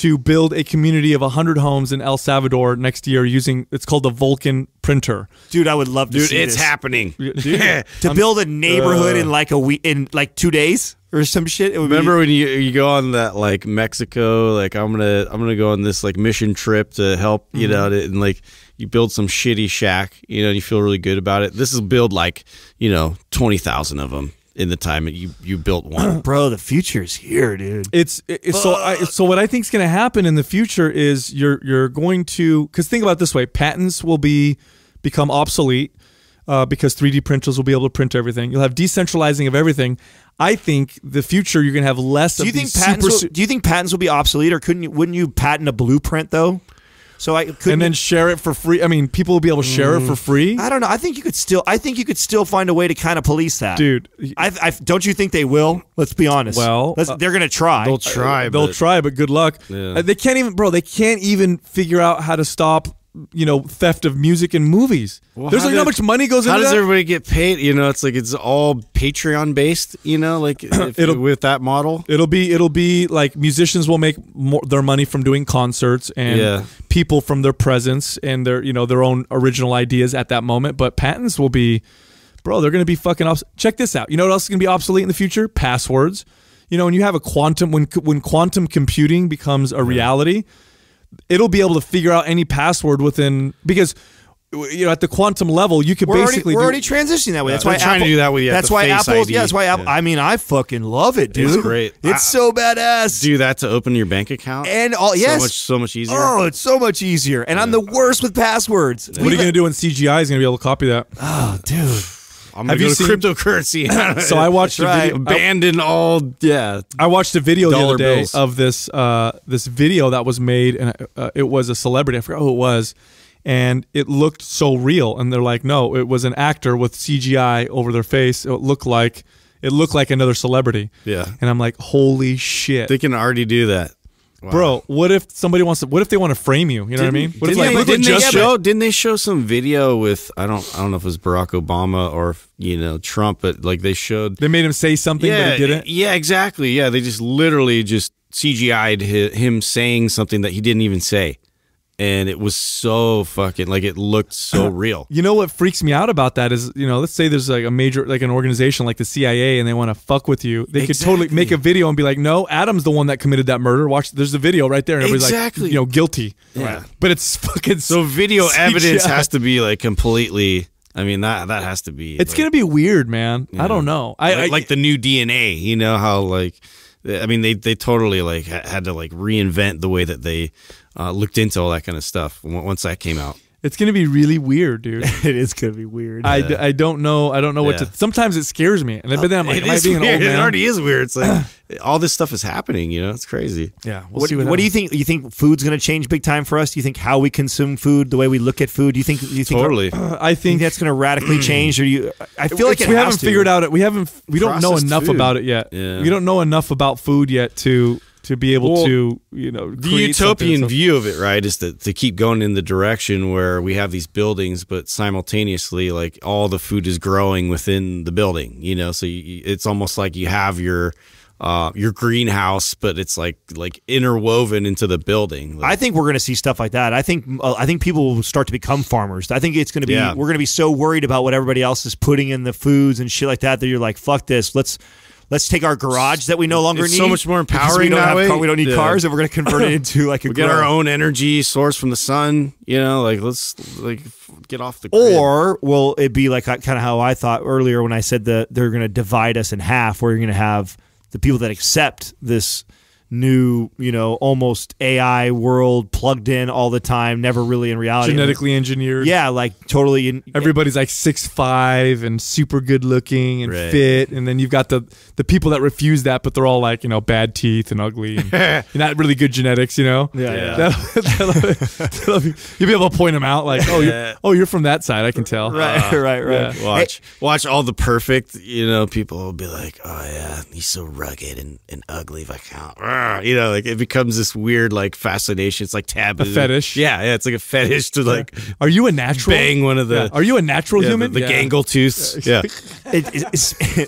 to build a community of 100 homes in El Salvador next year using it's called the Vulcan printer. Dude, I would love to dude, see it's this. happening. Dude, to build a neighborhood in like a week in like two days or some shit. It would Remember be, when you you go on that like Mexico, like I'm gonna I'm gonna go on this like mission trip to help you Mm-hmm. know, and like you build some shitty shack, you know, and you feel really good about it. This is build like you know twenty thousand of them in the time that you you built one. bro, the future is here, dude. It's, it's so I, so what I think is going to happen in the future is you're you're going to cuz think about it this way, patents will be become obsolete uh, because 3D printers will be able to print everything. You'll have decentralizing of everything. I think the future you're going to have less Do of you think patents? super Will, do you think patents will be obsolete, or couldn't you? Wouldn't you patent a blueprint though? So I couldn't. and then share it for free. I mean, people will be able to share it for free. I don't know. I think you could still. I think you could still find a way to kind of police that, Dude, I, I don't you think they will? Let's be honest. Well, Let's- uh, they're gonna try. They'll try. They'll but- try, but good luck. Yeah. Uh, they can't even, bro. They can't even figure out how to stop, you know, theft of music and movies. Well, There's how like how did- much money goes How does that. everybody get paid? You know, it's like it's all Patreon based. You know, like if, It'll- with that model. It'll be it'll be like musicians will make more, their money from doing concerts and Yeah. people from their presence and their you know their own original ideas at that moment. But patents will be, bro, they're gonna be fucking obs- Check this out. You know what else is gonna be obsolete in the future? Passwords. You know, when you have a quantum when when quantum computing becomes a reality, it'll be able to figure out any password within because you know at the quantum level you could we're already, basically we're do- already transitioning that way. That's They're why trying to do that with, yeah, That's why Apple. Yeah, that's why Apple. Yeah. I mean, I fucking love it, dude. It's great. It's I- so badass. Do that to open your bank account. and all yes, so much so much easier. Oh, it's so much easier. And I'm the worst with passwords. what are you gonna do when CGI is gonna be able to copy that? Oh, dude. I'm Have you to seen- cryptocurrency. So I watched a right. video. abandon all. Yeah, I watched a video the other day bills. of this uh, this video that was made, and uh, it was a celebrity. I forgot who it was, and it looked so real. And they're like, no, it was an actor with CGI over their face. It looked like it looked like another celebrity. Yeah. And I'm like, holy shit, they can already do that. Wow. bro. What if somebody wants to? What if they want to frame you? You know what I mean? What if didn't like, they, look didn't they just show? Didn't they show some video with? I don't. I don't know if it was Barack Obama or you know Trump, but like they showed. they made him say something, yeah, but he didn't. yeah, exactly. Yeah, they just literally just CGI'd hi- him saying something that he didn't even say, and it was so fucking like it looked so real. You know what freaks me out about that is, you know, let's say there's like a major, like an organization like the CIA, and they want to fuck with you. They could totally make a video and be like, "No, Adam's the one that committed that murder. Watch, there's the video right there." And everybody's Exactly. like, you know, guilty. Yeah. But it's fucking So video CGI. evidence has to be like completely. I mean that that has to be. It's like, gonna be weird, man. I don't know. I, like, I like the new DNA. You know how like. I mean, they, they totally like had to like reinvent the way that they uh, looked into all that kind of stuff once that came out. It's gonna be really weird, dude. it is gonna be weird. I, d- I don't know. I don't know what Yeah. to. Sometimes it scares me, and but then I'm like, It am I is being an weird. old man? It already is weird. It's like eh, all this stuff is happening. You know, it's crazy. yeah. We'll what, see what, what, do you happens. think? You think food's going to change big time for us? Do you think how we consume food, the way we look at food? Do you think? Do you think Totally. I think think that's going to radically change? Or you? I feel like It's- it we has haven't to. figured out it. We haven't. We don't know Processed enough food. about it yet. Yeah. We don't know enough about food yet to to be able Well, to you know The create something. utopian So- view of it, right, is to, to keep going in the direction where we have these buildings, but simultaneously, like all the food is growing within the building. You know, so you, it's almost like you have your uh, your greenhouse, but it's like like interwoven into the building. Like, I think we're going to see stuff like that. I think uh, I think people will start to become farmers. I think it's going to be Yeah. we're going to be so worried about what everybody else is putting in the foods and shit like that that you're like, fuck this. Let's let's take our garage that we no longer It's need. so much more empowering We don't that have way. car- we don't need Yeah. cars, and we're going to convert it into like a we get our own energy source from the sun. You know, like let's like get off the grid. Or will it be like kind of how I thought earlier when I said that they're going to divide us in half, where you're going to have the people that accept this new, you know, almost AI world plugged in all the time, never really in reality. genetically engineered. Yeah, like totally. In, Everybody's like six five and super good looking and Right. fit, and then you've got the the people that refuse that, but they're all like you know bad teeth and ugly, and you're not really good genetics, you know. Yeah, yeah. That'll- that'll- that'll be- you'll be able to point them out, like oh you're oh you're from that side, I can tell. right, right, right. yeah. Watch, watch all the perfect. You know, people will be like, "Oh yeah, he's so rugged and, and ugly." If I count, you know, like it becomes this weird like fascination. It's like taboo, A fetish. Yeah, yeah, it's like a fetish to like Are you a natural? bang one of the. Yeah. Are you a natural yeah, human? The, the Yeah. gangle tooth. Yeah, It- it-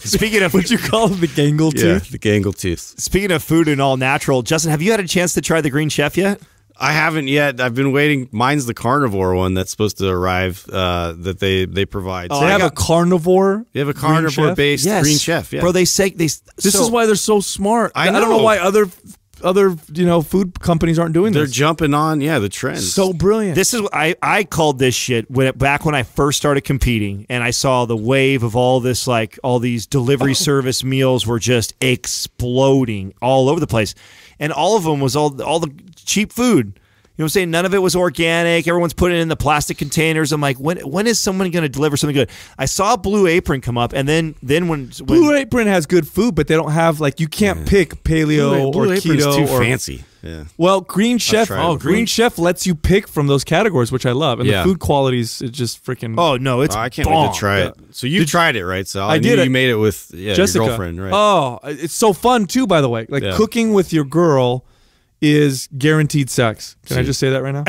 speaking of What you call it, the gangle yeah, tooth? the gangle tooth. speaking of food and all natural, Justin, have you had a chance to try the Green Chef yet? I haven't yet. I've been waiting. Mine's the carnivore one that's supposed to arrive. Uh, that they they provide. They So have a carnivore. they have a carnivore Chef? based green chef. Yeah, bro. They say they. This is why they're so smart. I don't know know. why other other you know food companies aren't doing this. they're this. jumping on. Yeah, the trends. so brilliant. This is I I called this shit when back when I first started competing and I saw the wave of all this like all these delivery oh. service meals were just exploding all over the place, and all of them was all all the cheap food. You know what I'm saying? None of it was organic. Everyone's putting it in the plastic containers. I'm like, when when is someone going to deliver something good? I saw Blue Apron come up, and then then when, when Blue Apron has good food, but they don't have like you can't pick paleo Blue or Apron's keto too or fancy. Yeah. well, Green Chef. Oh, it. Green Chef lets you pick from those categories, which I love, and Yeah. the food qualities is just freaking. oh no, it's Oh, I can't bomb. wait to try it. So you tried it, right, So I knew did it. You made it with yeah, Jessica. your girlfriend, right? Oh, it's so fun too. By the way, like Yeah. cooking with your girl is guaranteed sex. Can I just say that right now?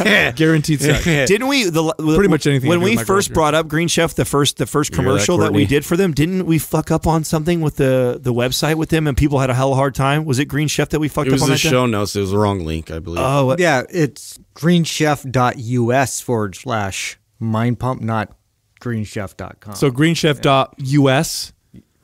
yeah. guaranteed sex. Didn't we? The, Pretty much anything When we first brought up Green Chef, the first the first hear that, commercial that, we did for them, didn't we fuck up on something with the the website with them, and people had a hell of a hard time? Was it Green Chef that we fucked It was up on the that? day? show notes. It was the wrong link, I believe. Oh, Yeah, it's greenchef.us forward slash mind pump, not greenchef.com. So greenchef.us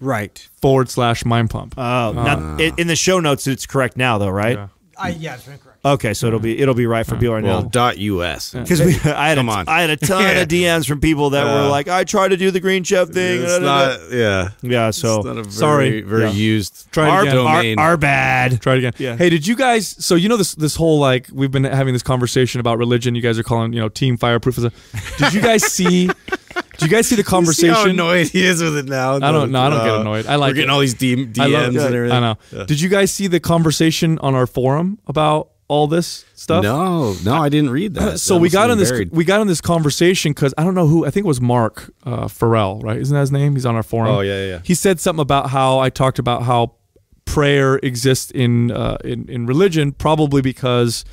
right. forward slash mind pump. oh, now, ah. i- in the show notes, it's correct now, though, right? Yeah. I, yeah, incorrect. Okay, so it'll be it'll be right for people right Well, now. dot us. Because we, I had Come a, on. I had a ton of DMs from people that were like, I tried to do the Green Chef thing. It's da, da, da." not. Yeah. yeah, so It's not a very, Sorry. very Yeah. used. Try our, again. our, domain. our bad. Try it again. Yeah. Hey, did you guys? So you know this this whole like we've been having this conversation about religion. You guys are calling you know team fireproof. As a, did you guys see? Do you guys see the conversation? See how conversation? annoyed he is with it now. I don't- no, I don't get uh, annoyed. I like We're getting it. all these DM, DMs I love and everything. I know. Did you guys see the conversation on our forum about all this stuff? No, no, I didn't read that. So That we got in this buried. we got in this conversation because I don't know who I think it was Mark uh, Farrell right isn't that his name he's on our forum Oh, yeah, yeah, he said something about how I talked about how prayer exists in uh, in in religion probably because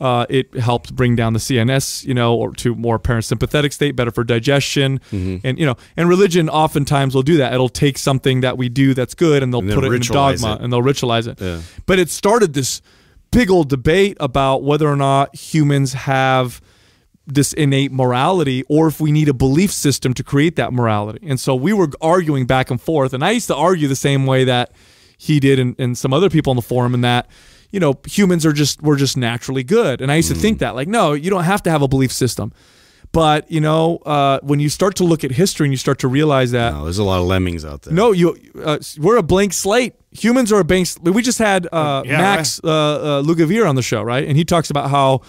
uh, it helps bring down the CNS, you know, or to more parasympathetic state, better for digestion, Mm-hmm. and you know, and religion oftentimes will do that. It'll take something that we do that's good, and they'll And put it in dogma, it. and they'll ritualize it. Yeah. But it started this big old debate about whether or not humans have this innate morality or if we need a belief system to create that morality. And so we were arguing back and forth. And I used to argue the same way that he did and, and some other people on the forum and that, you know, humans are just we're just naturally good. And I used to Mm. think that, like, no, you don't have to have a belief system. But, you know, uh, when you start to look at history and you start to realize that No, there's a lot of lemmings out there. no, you. Uh, we're a blank slate. Humans are a blank. We just had uh, Yeah, Max uh, uh, Lugavere on the show, right? And he talks about how,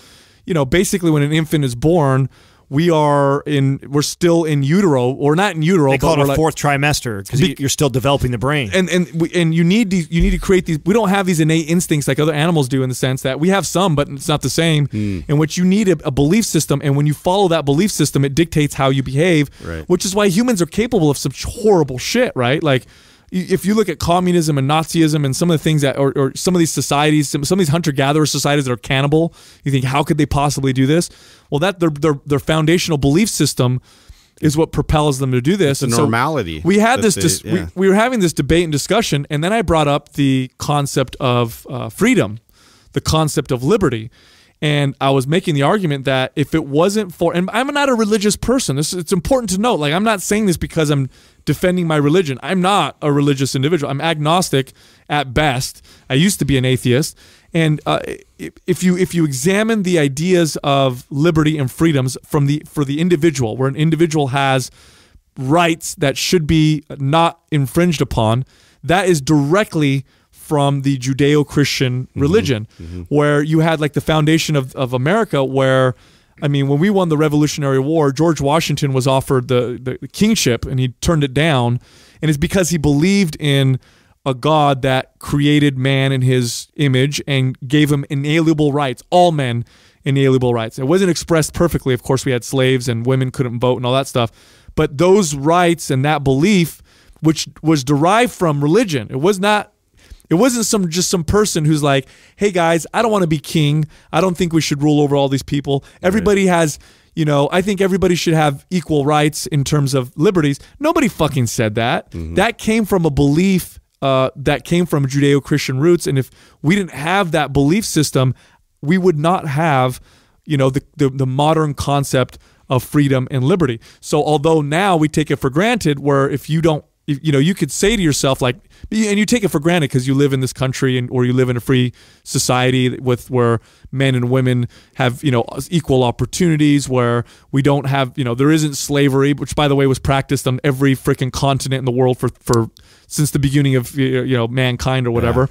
you know, basically when an infant is born, we are in. We're still in utero, or not in utero. They but call we're it a like- fourth trimester because Be- you're still developing the brain. and and we, and you need these. You need to create these. We don't have these innate instincts like other animals do, in the sense that we have some, but it's not the same. In which you need a, a belief system, and when you follow that belief system, it dictates how you behave. Right. Which is why humans are capable of such horrible shit, right? Like. If you look at communism and Nazism and some of the things that, or, or some of these societies, some, some of these hunter-gatherer societies that are cannibal, you think, how could they possibly do this? Well, that their their, their foundational belief system is what propels them to do this. It's a And so normality we had this. they- yeah. we, we were having this debate and discussion, and then I brought up the concept of uh, freedom, the concept of liberty. And I was making the argument that if it wasn't for, and I'm not a religious person. This it's important to note. Like I'm not saying this because I'm defending my religion. I'm not a religious individual. I'm agnostic at best. I used to be an atheist. And uh, if if you if you examine the ideas of liberty and freedoms from the for the individual, where an individual has rights that should be not infringed upon, that is directly from the Judeo Christian mm-hmm. religion, mm-hmm. where you had like the foundation of, of America, where I mean, when we won the Revolutionary War, George Washington was offered the, the kingship and he turned it down. And it's because he believed in a God that created man in his image and gave him inalienable rights, all men inalienable rights. It wasn't expressed perfectly. Of course, we had slaves and women couldn't vote and all that stuff. But those rights and that belief, which was derived from religion, it was not it wasn't some just some person who's like, "Hey guys, I don't want to be king. I don't think we should rule over all these people. Everybody has, you know, I think everybody should have equal rights in terms of liberties." Nobody fucking said that. That came from a belief uh, that came from Judeo-Christian roots, and if we didn't have that belief system, we would not have, you know, the the, the modern concept of freedom and liberty. So although now we take it for granted, where if you don't you know you could say to yourself like and you take it for granted because you live in this country and or you live in a free society with where men and women have you know equal opportunities where we don't have you know there isn't slavery which by the way was practiced on every freaking continent in the world for for since the beginning of you know mankind or whatever.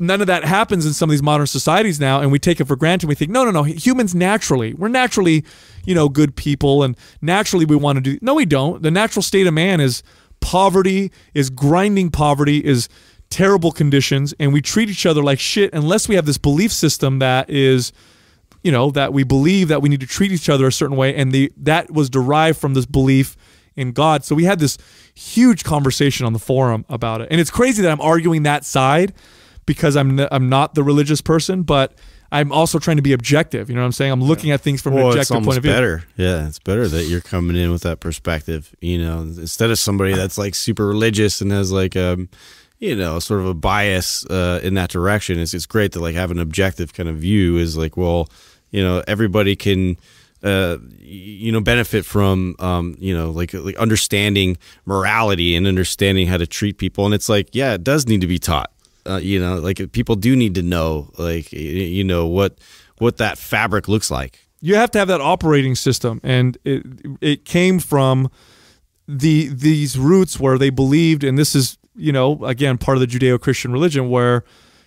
None of that happens in some of these modern societies now and we take it for granted. We think no no no humans naturally we're naturally you know good people and naturally we want to do no we don't. The natural state of man is poverty is grinding poverty is terrible conditions and we treat each other like shit unless we have this belief system that is you know that we believe that we need to treat each other a certain way and the that was derived from this belief in God. So we had this huge conversation on the forum about it. And it's crazy that I'm arguing that side because I'm I'm not the religious person, but I'm also trying to be objective. You know what I'm saying? I'm looking at things from an Well, it's objective point of view. better. Yeah, it's better that you're coming in with that perspective. You know, instead of somebody that's like super religious and has like um, you know, sort of a bias uh, in that direction. It's it's great to like have an objective kind of view. Is like, well, you know, everybody can. Uh, you know, benefit from um, you know, like like understanding morality and understanding how to treat people, and it's like, yeah, it does need to be taught. Uh, you know, like people do need to know, like you know what what that fabric looks like. you have to have that operating system and it it came from the these roots where they believed and this is you know again part of the Judeo-Christian religion where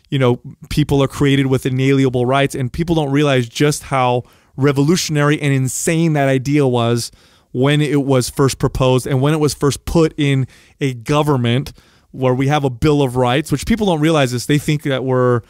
you know people are created with inalienable rights and people don't realize just how revolutionary and insane that idea was when it was first proposed and when it was first put in a government where we have a bill of rights which people don't realize this they think that we're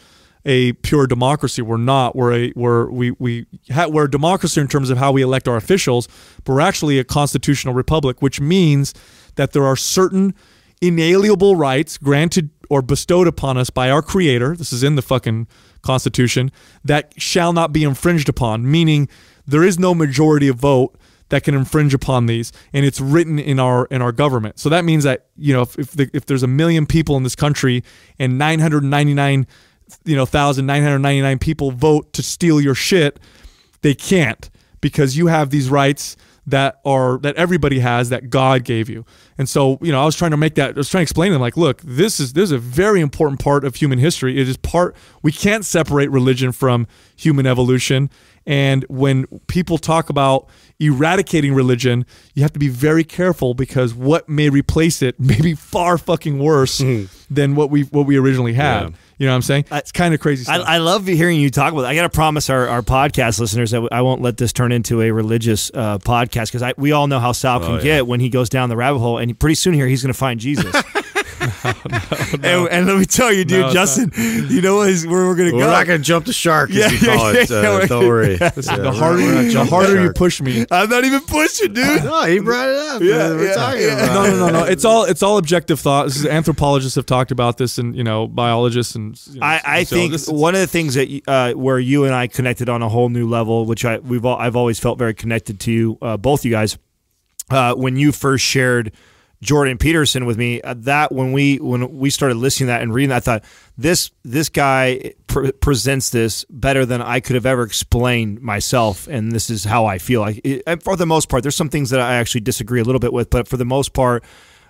a pure democracy. We're not. We're a we're we we ha- we're a democracy in terms of how we elect our officials, but we're actually a constitutional republic, which means that there are certain inalienable rights granted or bestowed upon us by our creator. This is in the fucking constitution that shall not be infringed upon. Meaning, there is no majority of vote that can infringe upon these and it's written in our in our government so that means that you know if if, the, if there's a million people in this country and 999 you know 1999 people vote to steal your shit they can't because you have these rights that are that everybody has that God gave you. And so, you know, I was trying to make that I was trying to explain to them like, look, this is this is a very important part of human history. It is part we can't separate religion from human evolution. And when people talk about eradicating religion, you have to be very careful because what may replace it may be far fucking worse than what we what we originally had. Yeah. You know what I'm saying? it's kind of crazy I, stuff. I love hearing you talk about. It. I got to promise our, our podcast listeners that I won't let this turn into a religious uh, podcast because we all know how Sal can yeah. get when he goes down the rabbit hole, and pretty soon here he's going to find Jesus. And, and let me tell you, dude, No, it's Justin, you know what is, where we're going to go. We're not gonna jump the shark, as Yeah, you call yeah, it. yeah, uh, don't worry. Listen, Yeah, the we're- harder, you, the jumping harder you push me, I'm not even pushing, dude. No, he brought it up. Yeah, we're yeah, talking yeah. about no, no, no, no. It's all it's all objective thought. This is, anthropologists have talked about this, and you know, biologists and. You know, I, I so think one of the things that uh, where you and I connected on a whole new level, which I we've all, I've always felt very connected to you, uh, both you guys, uh, when you first shared Jordan Peterson with me. Uh, that when we when we started listening to that and reading that, I thought this this guy pre- presents this better than I could have ever explained myself, and this is how I feel. Like it, for the most part, there's some things that I actually disagree a little bit with, but for the most part.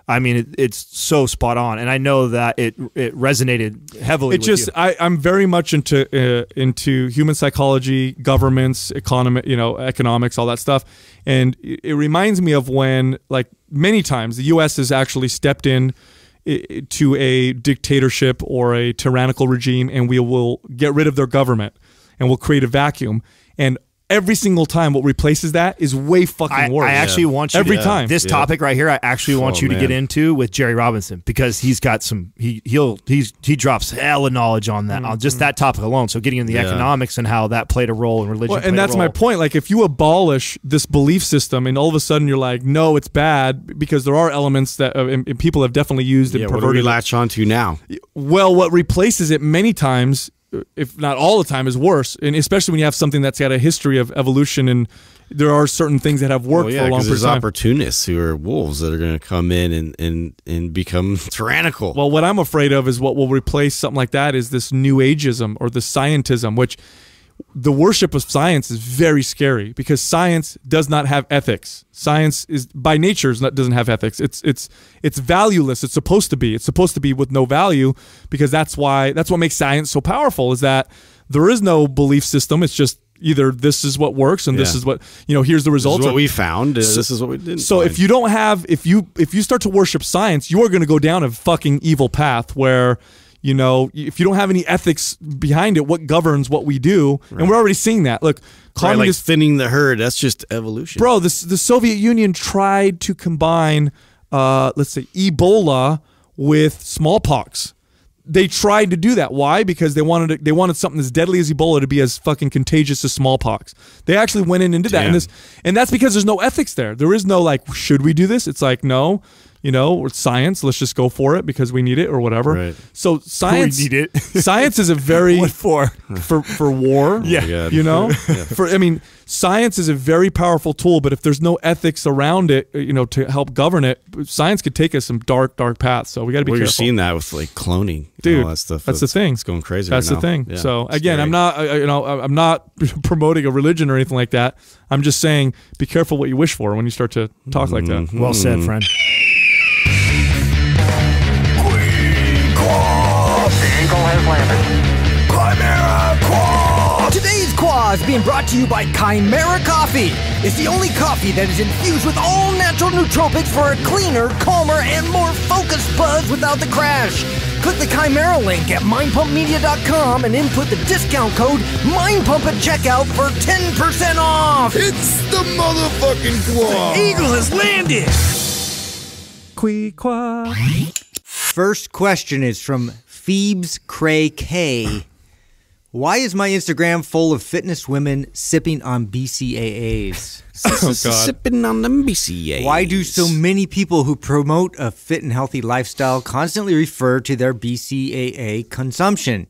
I mean, it, it's so spot on, and I know that it it resonated heavily. it with just you. I, I'm very much into uh, into human psychology, governments, economy, you know, economics, all that stuff, and it, it reminds me of when, like many times, the U.S. has actually stepped in to a dictatorship or a tyrannical regime, and we will get rid of their government, and we'll create a vacuum, and every single time, what replaces that is way fucking I, worse. I actually want you every to, time. this Yeah. topic right here. I actually want Oh, you to get into with Jerry Robinson because he's got some. He he'll he's he drops hell of knowledge on that on just that topic alone. So getting in the Yeah. economics and how that played a role in religion. Well, and that's my point. Like, if you abolish this belief system, and all of a sudden you're like, no, it's bad, because there are elements that uh, and, and people have definitely used Yeah, and what do we perverted. it. latch onto now? well, what replaces it many times, if not all the time, is worse. And especially when you have something that's got a history of evolution, and there are certain things that have worked Well, yeah, for a long period of time. opportunists who are wolves that are going to come in and, and, and become tyrannical. Well, what I'm afraid of is what will replace something like that is this new ageism or the scientism, which the worship of science is very scary because science does not have ethics. Science is by nature is not, doesn't have ethics. It's it's it's valueless. It's supposed to be. It's supposed to be with no value because that's why that's what makes science so powerful is that there is no belief system. It's just either this is what works and this is what you know. Here's the this results. is what we found. uh, this is what we didn't. so find. if you don't have if you if you start to worship science, you are going to go down a fucking evil path where you know if you don't have any ethics behind it, what governs what we do, and we're already seeing that. Look, right, like thinning the herd, that's just evolution. bro, this the Soviet Union tried to combine, uh, let's say Ebola with smallpox. They tried to do that. Why? Because they wanted to, they wanted something as deadly as Ebola to be as fucking contagious as smallpox. They actually went in and did that, and this and that's because there's no ethics there. There is no like, should we do this? It's like no, you know, it's science. Let's just go for it because we need it or whatever. Right. So science, need it. science is a very What for? for for war. Oh my God. you know, for I mean, science is a very powerful tool, but if there's no ethics around it, uh, you know, to help govern it, science could take us some dark, dark paths. So we got to be well, you're seeing that with like cloning, and Dude, all that stuff. that's the thing. It's going crazy. That's right the now. thing. Yeah, so it's again, I'm not, uh, you know, I'm not promoting a religion or anything like that. I'm just saying, be careful what you wish for when you start to talk like that. Well said, friend. Queen Club, Eagle has. Today's Quah is being brought to you by Kimera Koffee. It's the only coffee that is infused with all natural nootropics for a cleaner, calmer, and more focused buzz without the crash. Click the Kimera link at mindpumpmedia.com and input the discount code MINDPUMP at checkout for 10% off. It's the motherfucking claw. Eagle has landed. Queequa. First question is from Phoebes Cray K. Why is my Instagram full of fitness women sipping on BCAAs? oh, Sipping on them BCA. Why do so many people who promote a fit and healthy lifestyle constantly refer to their BCAA consumption?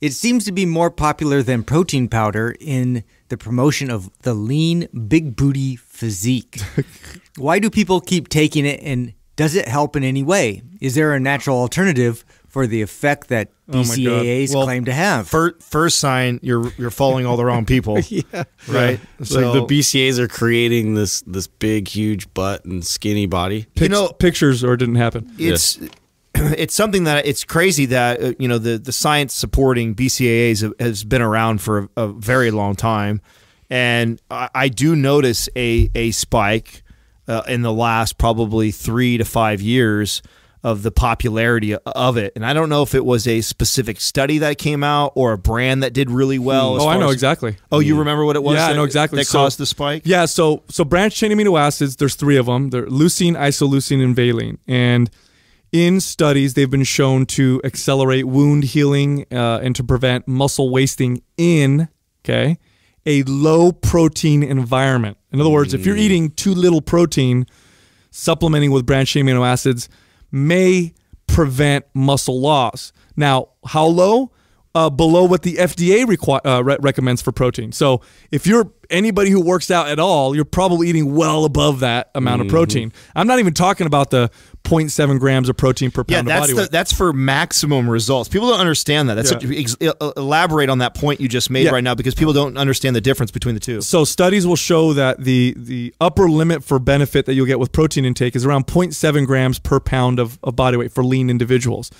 It seems to be more popular than protein powder in the promotion of the lean, big booty physique. Why do people keep taking it and does it help in any way? Is there a natural alternative for the effect that Oh. BCAAs Well, claim to have? First, first sign you're you're following all the wrong people. yeah. Right. like the BCAAs are creating this this big, huge butt and skinny body. You know- pictures or it didn't happen. it's it's something that it's crazy that uh, you know the the science supporting BCAAs has been around for a, a very long time, and I, I do notice a a spike uh, in the last probably three to five years of the popularity of it, and I don't know if it was a specific study that came out or a brand that did really well. Oh, I know as- exactly. Oh, you remember what it was? Yeah, I know exactly. That So- caused the spike. Yeah, so so branched chain amino acids, there's three of them. They're leucine, isoleucine, and valine. And in studies, they've been shown to accelerate wound healing uh, and to prevent muscle wasting in okay a low protein environment. In other words, if you're eating too little protein, supplementing with branched chain amino acids may prevent muscle loss. Now, how low? Uh, below what the FDA requi- uh, re- recommends for protein. So, if you're anybody who works out at all, you're probably eating well above that amount of protein. I'm not even talking about the 0.7 grams of protein per Yeah, pound of body the, weight. that's for maximum results. People don't understand that. That's Yeah. elaborate on that point you just made Yeah. right now because people don't understand the difference between the two. So studies will show that the the upper limit for benefit that you'll get with protein intake is around 0.7 grams per pound of, of body weight for lean individuals.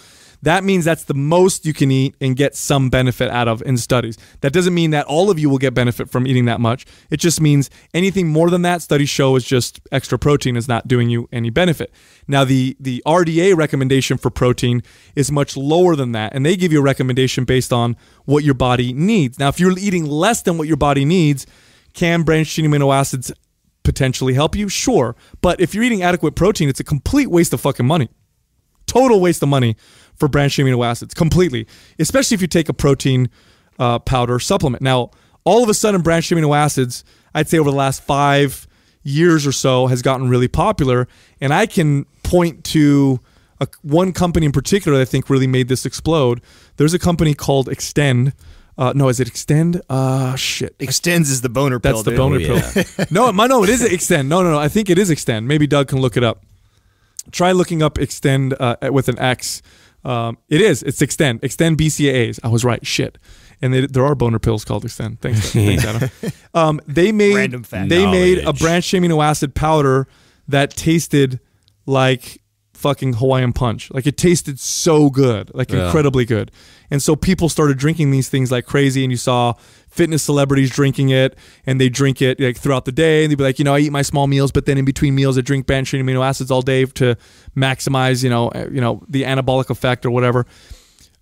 That means that's the most you can eat and get some benefit out of in studies. That doesn't mean that all of you will get benefit from eating that much. It just means anything more than that, studies show is just extra protein is not doing you any benefit. Now the the RDA recommendation for protein is much lower than that, and they give you a recommendation based on what your body needs. Now, if you're eating less than what your body needs, can branched chain amino acids potentially help you? Sure. But if you're eating adequate protein, it's a complete waste of fucking money. Total waste of money for branched amino acids, completely. Especially if you take a protein uh, powder supplement. Now, all of a sudden, branched amino acids, I'd say over the last five years or so, has gotten really popular. And I can point to a, one company in particular that I think really made this explode. There's a company called Xtend. Uh, no, is it Xtend? Uh, shit. Extenze is the boner pill. That's the dude. boner Oh, pill. no, it no, it is Xtend. No, no, no. I think it is Xtend. Maybe Doug can look it up. Try looking up Xtend uh, with an X. Um, it is. It's Xtend. Xtend BCAAs. I was right. Shit. And they, there are boner pills called Extend. Thanks, thanks Adam. Um, they made Random fact. they made a Knowledge. branched amino acid powder that tasted like fucking Hawaiian punch. Like it tasted so good, like Yeah. incredibly good. And so people started drinking these things like crazy, and you saw fitness celebrities drinking it, and they drink it like throughout the day, and they'd be like, you know, I eat my small meals, but then in between meals, I drink branched chain amino acids all day to maximize, you know, uh, you know, the anabolic effect or whatever.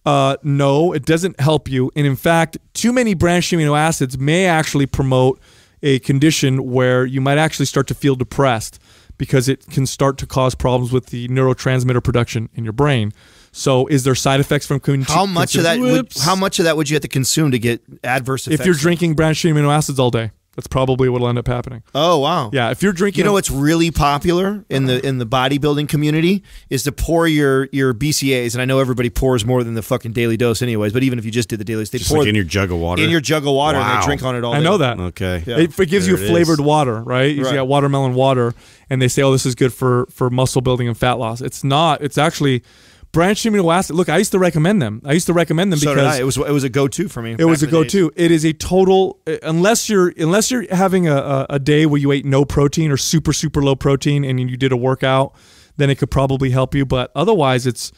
Uh, no, it doesn't help you. And in fact, too many branched amino acids may actually promote a condition where you might actually start to feel depressed because it can start to cause problems with the neurotransmitter production in your brain. So, is there side effects from con- How much of that? Would, how much of that would you have to consume to get adverse effects? If you're drinking branched chain amino acids all day, that's probably what'll end up happening. Oh wow. Yeah, if you're drinking, You know what's really popular in the in the bodybuilding community is to pour your your BCAAs, and I know everybody pours more than the fucking daily dose, anyways. But even if you just did the dailies, they Just pour like in your jug of water. in your jug of water and they drink on it all. I day. know that. Okay. Yeah. It, it gives There you it is. flavored water, right? You Right. got watermelon water, and they say, "Oh, this is good for for muscle building and fat loss." It's not. It's actually branched amino acid. Look, I used to recommend them. I used to recommend them So because I. It was it was a go to for me. it was a back in the days. go-to. It is a total uh, unless you're unless you're having a, a, day where you ate no protein or super super low protein and you did a workout, then it could probably help you. But otherwise, it's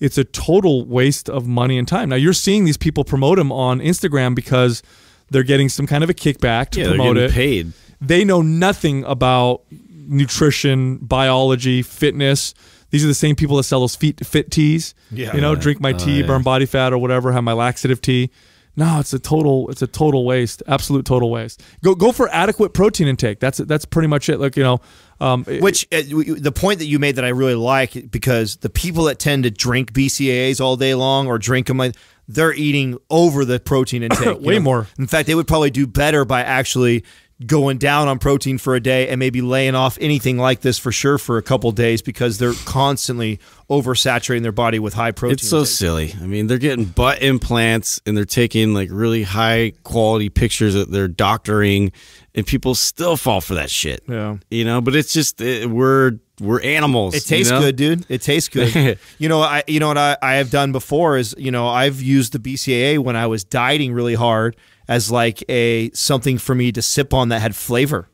it's a total waste of money and time. Now you're seeing these people promote them on Instagram because they're getting some kind of a kickback to Yeah, they're promote getting it. paid. They know nothing about nutrition, biology, fitness. These are the same people that sell those fit, fit teas. Yeah. you know, drink my Oh, tea, yeah. burn body fat or whatever. Have my laxative tea. No, it's a total. It's a total waste. Absolute total waste. Go go for adequate protein intake. That's that's pretty much it. Like you know, um, Which uh, the point that you made that I really like because the people that tend to drink BCAAs all day long or drink them, like they're eating over the protein intake. you Way more. In fact, they would probably do better by actually going down on protein for a day and maybe laying off anything like this for sure for a couple days because they're constantly oversaturating their body with high protein. It's so silly. I mean, they're getting butt implants and they're taking like really high quality pictures that they're doctoring, and people still fall for that shit. Yeah. You know, but it's just it, we're we're animals. It tastes you know? good, dude. It tastes good. you know, I you know what I, I have done before is you know I've used the BCAA when I was dieting really hard as like a something for me to sip on that had flavor.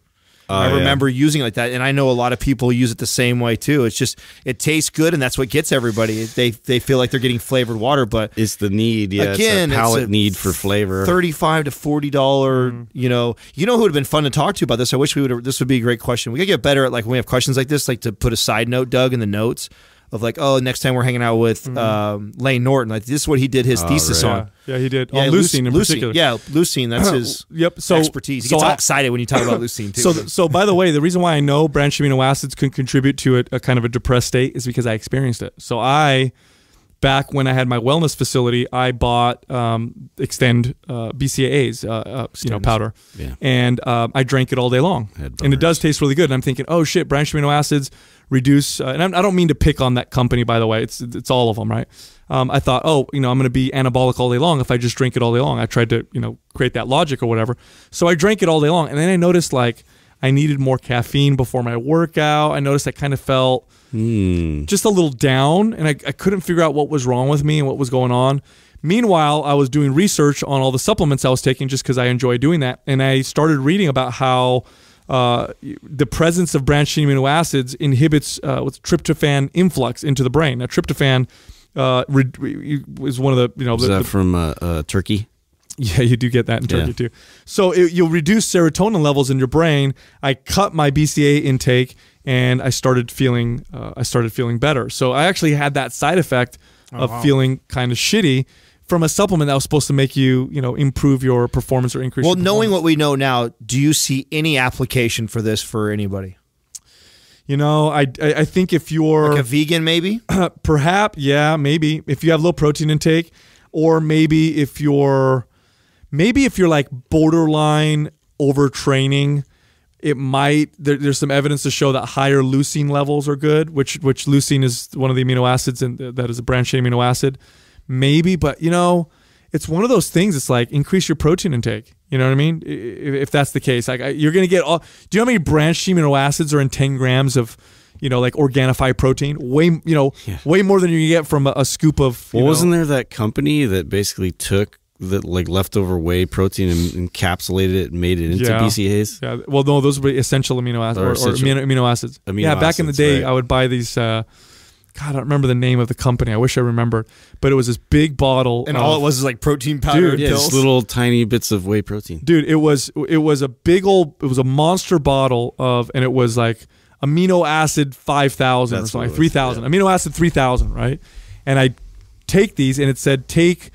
Ah, I yeah. remember using it like that, and I know a lot of people use it the same way too. It's just it tastes good, and that's what gets everybody. They they feel like they're getting flavored water, but It's the need, yeah. Again, it's it's a palate a need for flavor. thirty-five to forty dollar. You know, you know who would have been fun to talk to about this. I wish we would. This would be a great question. We gotta get better at like when we have questions like this, like to put a side note, Doug, in the notes of like, oh, next time we're hanging out with um, Layne Norton, like this is what he did his thesis right. on. yeah, he did. Yeah, on leucine in leucine. particular. Yeah, leucine. That's his Yep. So expertise. He so gets all I- excited when you talk about leucine too. So, so by the way, the reason why I know branched amino acids can contribute to a, a kind of a depressed state is because I experienced it. So I, back when I had my wellness facility, I bought um, Xtend uh, BCAAs, uh, uh, you know, powder, Yeah. and um, I drank it all day long, and it does taste really good. And I'm thinking, oh shit, branched amino acids reduce, uh, and I'm, I don't mean to pick on that company, by the way. It's it's all of them, right? Um, I thought, oh, you know, I'm going to be anabolic all day long if I just drink it all day long. I tried to, you know, create that logic or whatever. So I drank it all day long, and then I noticed like I needed more caffeine before my workout. I noticed I kind of felt Hmm. just a little down, and I, I couldn't figure out what was wrong with me and what was going on. Meanwhile, I was doing research on all the supplements I was taking just because I enjoy doing that, and I started reading about how uh, the presence of branched chain amino acids inhibits uh, what's tryptophan influx into the brain. Now, tryptophan uh, re- re- is one of the you know Is the, that the- from uh, uh, Turkey? yeah, you do get that in Turkey Yeah. too. So it, you'll reduce serotonin levels in your brain. I cut my BCA intake, and I started feeling uh, I started feeling better. So I actually had that side effect of feeling kind of shitty from a supplement that was supposed to make you you know improve your performance or increase. well, knowing what we know now, do you see any application for this for anybody? you know, I I, I think if you're Like a vegan, maybe? perhaps yeah maybe if you have low protein intake or maybe if you're maybe if you're like borderline overtraining it might there, there's some evidence to show that higher leucine levels are good which which leucine is one of the amino acids and that is a branched amino acid maybe but you know it's one of those things it's like increase your protein intake you know what i mean if, if that's the case like you're gonna get all do you know how many branched amino acids are in 10 grams of you know like organifi protein way you know way more than you get from a, a scoop of Well, know- wasn't there that company that basically took the like leftover whey protein and encapsulated it and made it into Yeah. BCAAs? Yeah, well, no, those were essential amino acids Or or, or essential- amino, amino acids. amino yeah, back in the day, right. I would buy these. Uh, God, I don't remember the name of the company. I wish I remembered, but it was this big bottle. And of- all it was is like protein powder Dude, and Yeah, pills. just little tiny bits of whey protein. dude, it was it was a big old, it was a monster bottle of, and it was like amino acid five thousand or something, what it was, three thousand, amino acid three thousand, right? And I take these, and it said take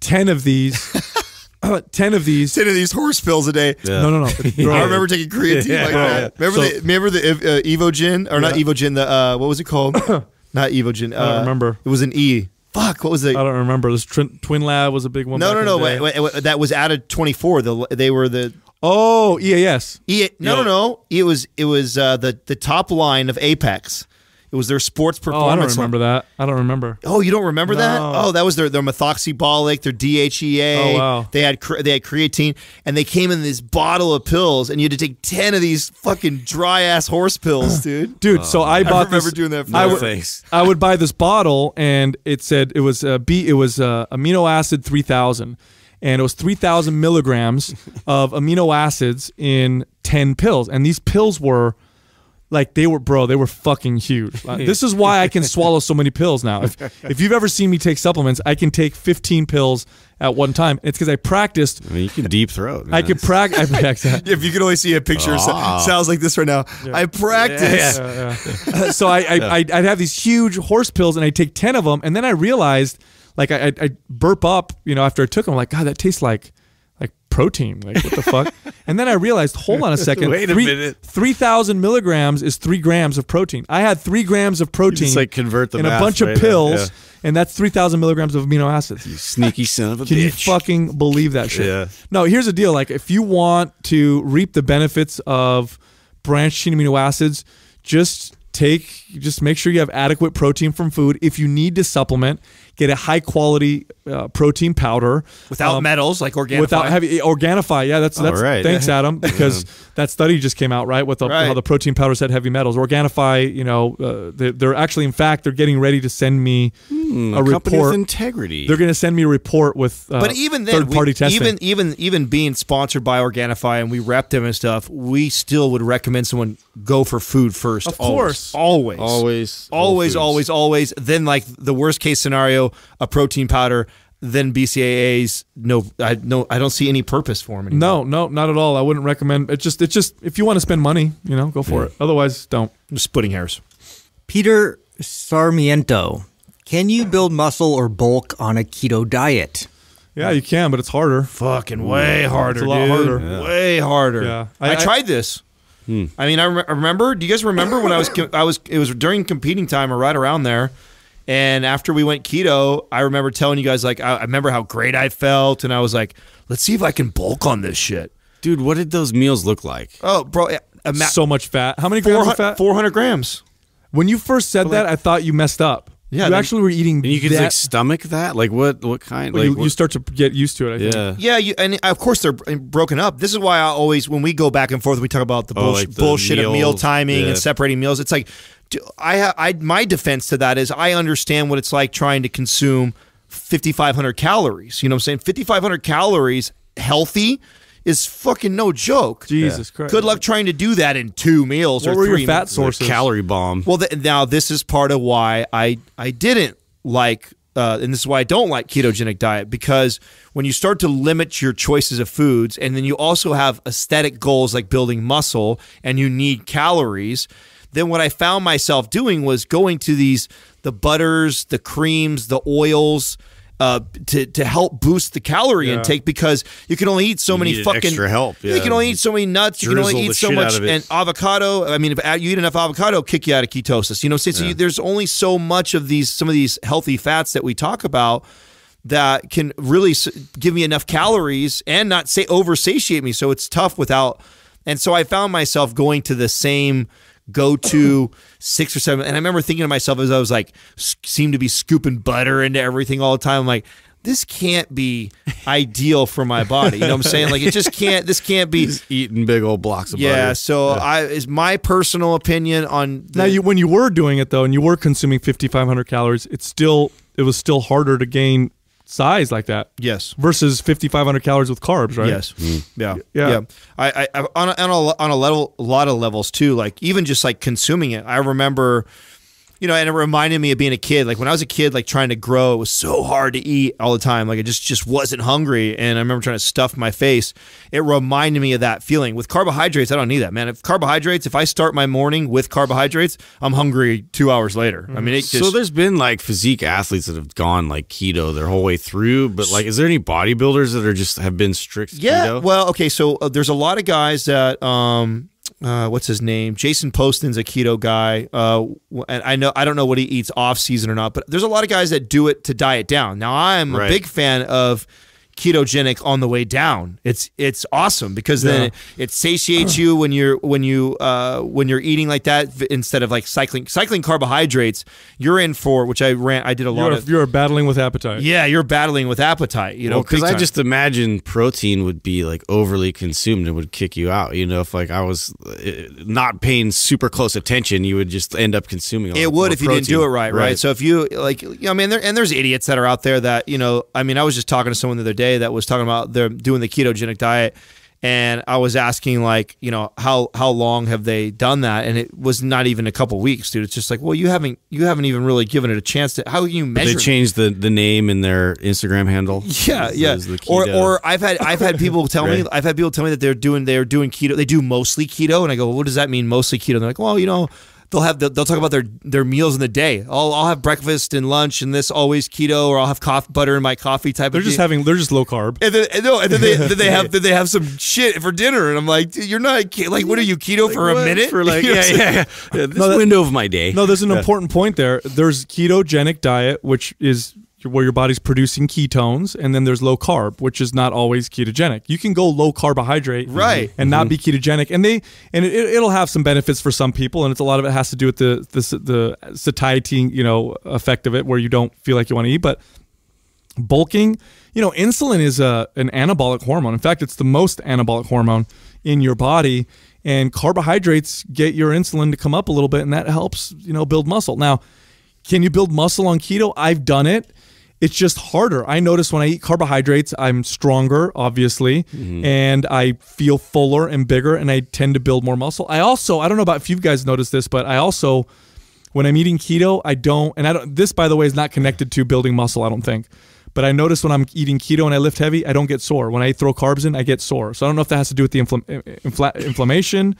ten of these, ten of these. Ten of these horse pills a day. Yeah. No, no, no. Bro, I remember taking creatine Yeah. like that. Remember So- the remember the uh, Evogen or not Evogen? The uh, what was it called? not Evogen. Uh, don't remember. It was an E. Fuck. What was it? I don't remember. This Twin, Twin Lab was a big one. No, back no, no. Wait, wait, wait, that was out of twenty four. The they were the Oh, EAS. E. No, no, no. It was it was uh, the the top line of Apex. It was their sports performance. Oh, I don't performance. line. remember that. I don't remember. Oh, you don't remember that? Oh, that was their their methoxybolic, their DHEA. Oh, wow. They had cre- they had creatine, and they came in this bottle of pills, and you had to take ten of these fucking dry ass horse pills, dude. Dude, so I bought remember this. doing that for I would, thanks. I would buy this bottle, and it said it was uh, B. It was uh, amino acid three thousand, and it was three thousand milligrams of amino acids in ten pills, and these pills were like they were, bro, they were fucking huge. This is why I can swallow so many pills now. If, if you've ever seen me take supplements, I can take 15 pills at one time. It's because I practiced. I mean, you can deep throat. I could practice. If you could only see a picture, Ah. sounds like this right now. I practice. so I, I I'd, I'd have these huge horse pills, and I would take 10 of them, and then I realized, like, I I burp up, you know, after I took them. like, God, that tastes like like protein. Like, what the fuck? And then I realized, hold on a second. Wait a three, minute. 3,000 milligrams is three grams of protein. I had three grams of protein just, like, convert the in a bunch right of pills, Yeah. and that's 3,000 milligrams of amino acids. You Sneaky son of a bitch. Can you fucking believe that shit? Yeah. No, here's the deal. Like, if you want to reap the benefits of branched chain amino acids, just take, just make sure you have adequate protein from food. If you need to supplement, get a high quality uh, protein powder Without Um, metals, like organic. Without heavy Organifi, yeah, that's that's right. thanks Adam because that study just came out right with the, Right. how the protein powders had heavy metals. Organifi, you know, uh, they, they're actually in fact they're getting ready to send me Hmm, a a report. with integrity. They're going to send me a report with uh, But even then, third party we, testing. even even even being sponsored by Organifi and we rep them and stuff, we still would recommend someone go for food first. Of always. course. always, always, always, always, always. Then like the worst case scenario, a protein powder. Then BCAAs. No, I no, I don't see any purpose for them. Anymore. no, no, not at all. I wouldn't recommend. It just, it's just if you want to spend money, you know, go for it. Otherwise, don't. I'm splitting hairs. Peter Sarmiento, can you build muscle or bulk on a keto diet? Yeah, you can, but it's harder. Fucking way harder, a lot dude. harder. Way harder. Yeah. I, I- I- tried this. Hmm. I mean, I, re- I remember. Do you guys remember when I was? I was. It was during competing time or right around there. And after we went keto, I remember telling you guys like I, I remember how great I felt, and I was like, let's see if I can bulk on this shit. Dude, what did those meals look like? Oh, bro, a so much fat. How many grams of 400, fat? 400 grams. When you first said that, I thought you messed up. Yeah, you then- actually were eating. And you could that, like stomach that? Like what? What kind? well, Like you, what- you start to get used to it. I think. yeah. Yeah, you, and of course they're broken up. This is why I always, when we go back and forth, we talk about the Oh, bullshit, like the bullshit of meal timing yeah. and separating meals. It's like, do- I, I, my defense to that is I understand what it's like trying to consume 5,500 calories. You know what I'm saying? 5,500 calories healthy is fucking no joke. Jesus Christ. Good luck trying to do that in two meals What or were three your fat meals. sources? Calorie bomb. Well, th- now this is part of why I I didn't like, uh, and this is why I don't like ketogenic diet because when you start to limit your choices of foods, and then you also have aesthetic goals like building muscle, and you need calories, then what I found myself doing was going to these the butters, the creams, the oils. Uh, to, to help boost the calorie intake because you can only eat so many needed fucking extra help, You can only eat so many nuts. You can only eat so much and avocado. I mean, if you eat enough avocado, kick you out of ketosis. You know, so you, there's only so much of these some of these healthy fats that we talk about that can really give me enough calories and not say over satiate me. So it's tough without. And so I found myself going to the same go to six or seven. And I remember thinking to myself as I was like, s- seemed to be scooping butter into everything all the time. I'm like, this can't be ideal for my body. You know what I'm saying? Like, it just can't, this can't be. Just eating big old blocks of butter. Yeah, butter. so I is my personal opinion on the, Now, you when you were doing it though, and you were consuming 5,500 calories, it's still it was still harder to gain size like that. yes. Versus 5,500 calories with carbs, right? Yes. Hmm. Yeah. Yeah. Yeah. I, I, I on a, on a, on a level, a lot of levels too. Like even just like consuming it. I remember, you know, and it reminded me of being a kid. Like when I was a kid, like trying to grow, it was so hard to eat all the time. Like I just just wasn't hungry, and I remember trying to stuff my face. It reminded me of that feeling. With carbohydrates, I don't need that, man. If carbohydrates, if I start my morning with carbohydrates, I'm hungry two hours later. I mean, it just so there's been like physique athletes that have gone like keto their whole way through, but like, is there any bodybuilders that are just have been strict Yeah. keto? Well, okay. So uh, there's a lot of guys that, um, uh, what's his name? Jason Poston's a keto guy. Uh, and I know I don't know what he eats off season or not, but there's a lot of guys that do it to diet down. Now I'm a big fan of ketogenic on the way down. It's it's awesome because then Yeah. it, it satiates you when you're when you uh, when you're eating like that instead of like cycling cycling carbohydrates. You're in for which I ran. I did a lot You're, of. you're battling with appetite. yeah, you're battling with appetite. You know, because big I just imagine protein would be like overly consumed and would kick you out. You know, if like I was uh, not paying super close attention, you would just end up consuming. A lot It would more if you didn't do protein. it right, right, So if you like, you know, I mean, there, and there's idiots that are out there that you know. I mean, I was just talking to someone the other day that was talking about they're doing the ketogenic diet, and I was asking like, you know, how how long have they done that? And it was not even a couple weeks, dude. It's just like, well, you haven't you haven't even really given it a chance to. How can you But measure? they changed the, the name in their Instagram handle. Yeah, yeah. Or or I've had I've had people tell me I've had people tell me that they're doing they're doing keto. They do mostly keto, and I go, well, what does that mean, mostly keto? And they're like, well, you know. They'll have the, they'll talk about their their meals in the day. I'll, I'll have breakfast and lunch and this always keto, or I'll have coffee butter in my coffee type. They're of just thing. having they're just low carb. And then and no, and then they then they have then they have some shit for dinner, and I'm like, dude, you're not ke- like, what are you keto for a What? minute? For like, You know yeah, what yeah, yeah. This No, that- window of my day. No, there's an important point there. There's ketogenic diet, which is where your body's producing ketones, and then there's low carb, which is not always ketogenic. You can go low carbohydrate, Right. and not mm-hmm. be ketogenic, and they and it, it'll have some benefits for some people, and it's a lot of it has to do with the the the satiety, you know, effect of it, where you don't feel like you want to eat, but bulking you know insulin is a an anabolic hormone. In fact it's the most anabolic hormone in your body and carbohydrates get your insulin to come up a little bit and that helps you know build muscle. Now can you build muscle on keto? I've done it it's just harder i notice when i eat carbohydrates i'm stronger obviously mm-hmm. and i feel fuller and bigger and i tend to build more muscle i also i don't know about if you guys noticed this but i also when I'm eating keto, I don't, and I don't. This, by the way, is not connected to building muscle. I don't think, but I notice when I'm eating keto and I lift heavy, I don't get sore. When I throw carbs in, I get sore. So I don't know if that has to do with the infl- infla- inflammation,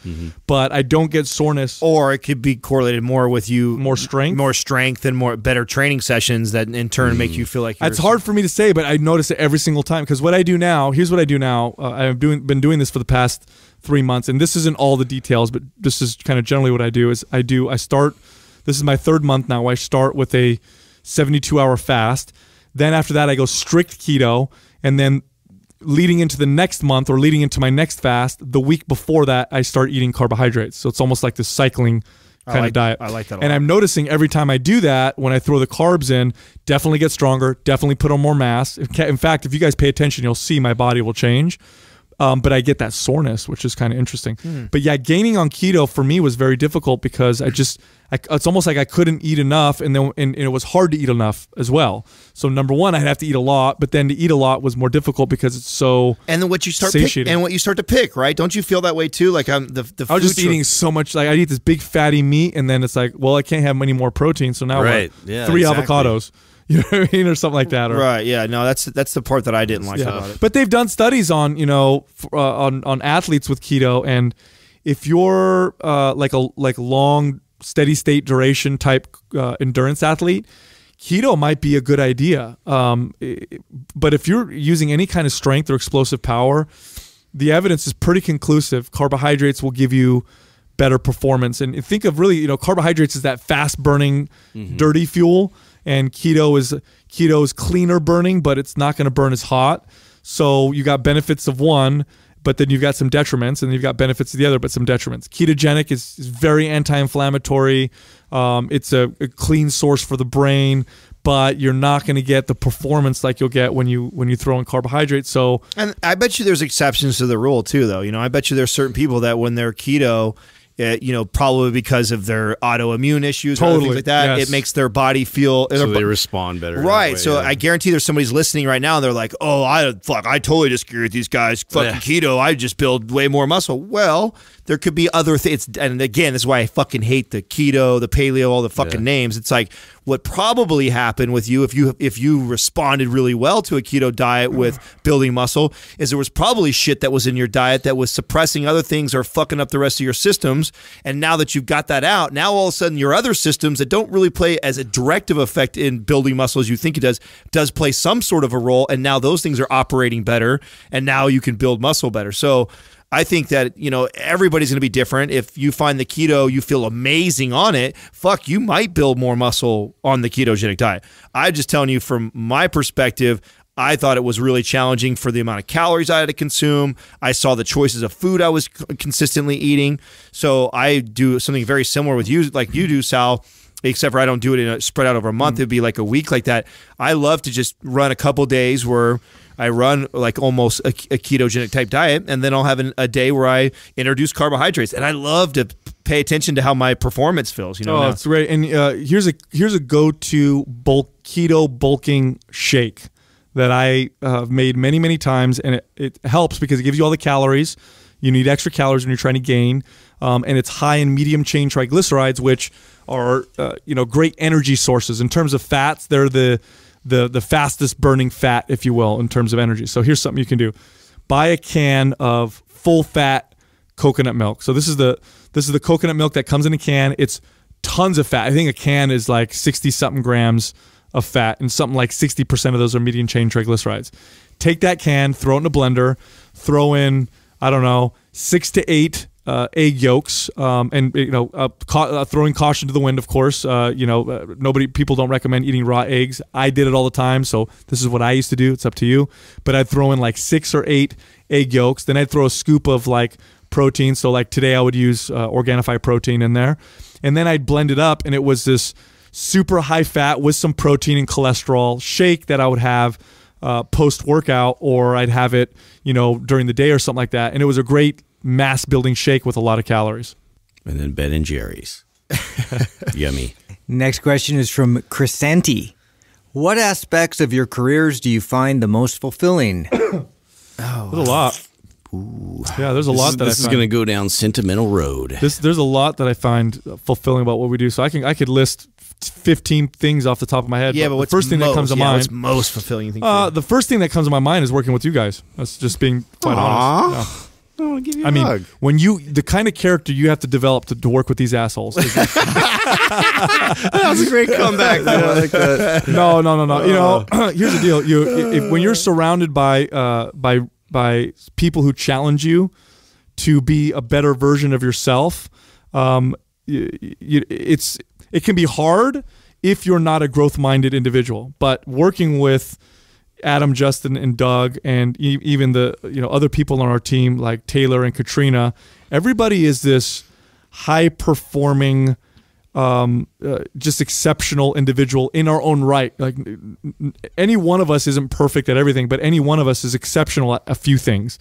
but I don't get soreness. Or it could be correlated more with you More strength? more strength, and more better training sessions that in turn make you feel like you're It's hard for me to say, but I notice it every single time because what I do now. Here's what I do now. Uh, I've doing been doing this for the past three months, and this isn't all the details, but this is kind of generally what I do. Is I do I start. This is my third month now. I start with a 72 hour fast. Then after that, I go strict keto, and then leading into the next month or leading into my next fast, the week before that, I start eating carbohydrates. So it's almost like this cycling kind like- of diet. I like that and. I'm noticing every time I do that, when I throw the carbs in, definitely get stronger, definitely put on more mass. In fact, if you guys pay attention, you'll see my body will change. Um, but I get that soreness, which is kind of interesting. Hmm. But yeah, gaining on keto for me was very difficult because I just, I, it's almost like I couldn't eat enough, and then and, and it was hard to eat enough as well. So number one, I'd have to eat a lot, but then to eat a lot was more difficult because it's so. and then what you start pick, and what you start to pick, right? Don't you feel that way too? Like I'm the the I was just cho- eating so much. Like I eat this big fatty meat, and then it's like, well, I can't have any more protein. So now Right. what? Yeah, three exactly. avocados. You know what I mean, or something like that. Or, Right. Yeah. No. That's that's the part that I didn't like Yeah. about it. But they've done studies on you know f- uh, on on athletes with keto, and if you're uh, like a like long steady state duration type uh, endurance athlete, keto might be a good idea. Um, i- but if you're using any kind of strength or explosive power, the evidence is pretty conclusive. Carbohydrates will give you better performance. And think of really, you know, carbohydrates is that fast burning, dirty fuel, and keto is keto is cleaner burning, but it's not going to burn as hot. So you got benefits of one, but then you've got some detriments, and you've got benefits of the other, but some detriments. Ketogenic is, is very anti-inflammatory. Um, it's a, a clean source for the brain, but you're not going to get the performance like you'll get when you when you throw in carbohydrates. So And I bet you there's exceptions to the rule too, though. You know, I bet you there's certain people that when they're keto, uh, you know, probably because of their autoimmune issues or other Totally, things like that, yes. it makes their body feel so their they bo- respond better. Right. way, so yeah. I guarantee there's somebody's listening right now and they're like, oh, I fuck, I totally disagree with these guys. Fucking keto, I just build way more muscle. Well, there could be other things. And again, this is why I fucking hate the keto, the paleo, all the fucking names. It's like what probably happened with you if you if you responded really well to a keto diet with building muscle is there was probably shit that was in your diet that was suppressing other things or fucking up the rest of your systems. And now that you've got that out, now all of a sudden your other systems that don't really play as a directive effect in building muscle as you think it does, does play some sort of a role. And now those things are operating better. And now you can build muscle better. So I think that, you know, everybody's going to be different. If you find the keto, you feel amazing on it, fuck, you might build more muscle on the ketogenic diet. I'm just telling you from my perspective, I thought it was really challenging for the amount of calories I had to consume. I saw the choices of food I was consistently eating. So I do something very similar with you, like you do, Sal except for I don't do it in a spread out over a month. Mm. It'd be like a week like that. I love to just run a couple days where I run like almost a, a ketogenic type diet, and then I'll have an, a day where I introduce carbohydrates. And I love to pay attention to how my performance feels. You know, Oh, now. it's great. And uh, here's a here's a go-to bulk keto bulking shake that I uh, have made many, many times, and it, it helps because it gives you all the calories. You need extra calories when you're trying to gain, um, and it's high in medium chain triglycerides, which are uh, you know great energy sources in terms of fats. They're the the the fastest burning fat, if you will, in terms of energy. So here's something you can do: buy a can of full fat coconut milk. So this is the this is the coconut milk that comes in a can. It's tons of fat. I think a can is like 60 something grams of fat, and something like 60% of those are medium chain triglycerides. Take that can, throw it in a blender, throw in, I don't know, six to eight uh, egg yolks, um, and you know, uh, ca- uh, throwing caution to the wind. Of course, uh, you know, uh, nobody, people don't recommend eating raw eggs. I did it all the time, so this is what I used to do. It's up to you. But I'd throw in like six or eight egg yolks. Then I'd throw a scoop of like protein. So like today, I would use uh, Organifi protein in there, and then I'd blend it up, and it was this super high fat with some protein and cholesterol shake that I would have. Uh, post workout, or I'd have it, you know, during the day or something like that. And it was a great mass building shake with a lot of calories. And then Ben and Jerry's. Yummy. Next question is from Crescenti. What aspects of your careers do you find the most fulfilling? There's a lot. Yeah, there's a This lot is, that this I is going to go down sentimental road. This, there's a lot that I find fulfilling about what we do. So I can I could list 15 things off the top of my head. Yeah, but the what's first thing that comes to yeah, mind? What's most fulfilling thing? Uh, the first thing that comes to my mind is working with you guys. That's just being quite honest. I want to give you Yeah. I mean, when you the kind of character you have to develop to, to work with these assholes. is- that's a great comeback. I like that. no, no, no, no. You know, here's the deal. You if, when you're surrounded by uh, by by people who challenge you to be a better version of yourself, um, you, you, it's it can be hard if you're not a growth minded individual. But working with Adam, Justin, and Doug, and e- even the you know other people on our team like Taylor and Katrina, everybody is this high performing, um, uh, just exceptional individual in our own right. Like any one of us isn't perfect at everything, but any one of us is exceptional at a few things.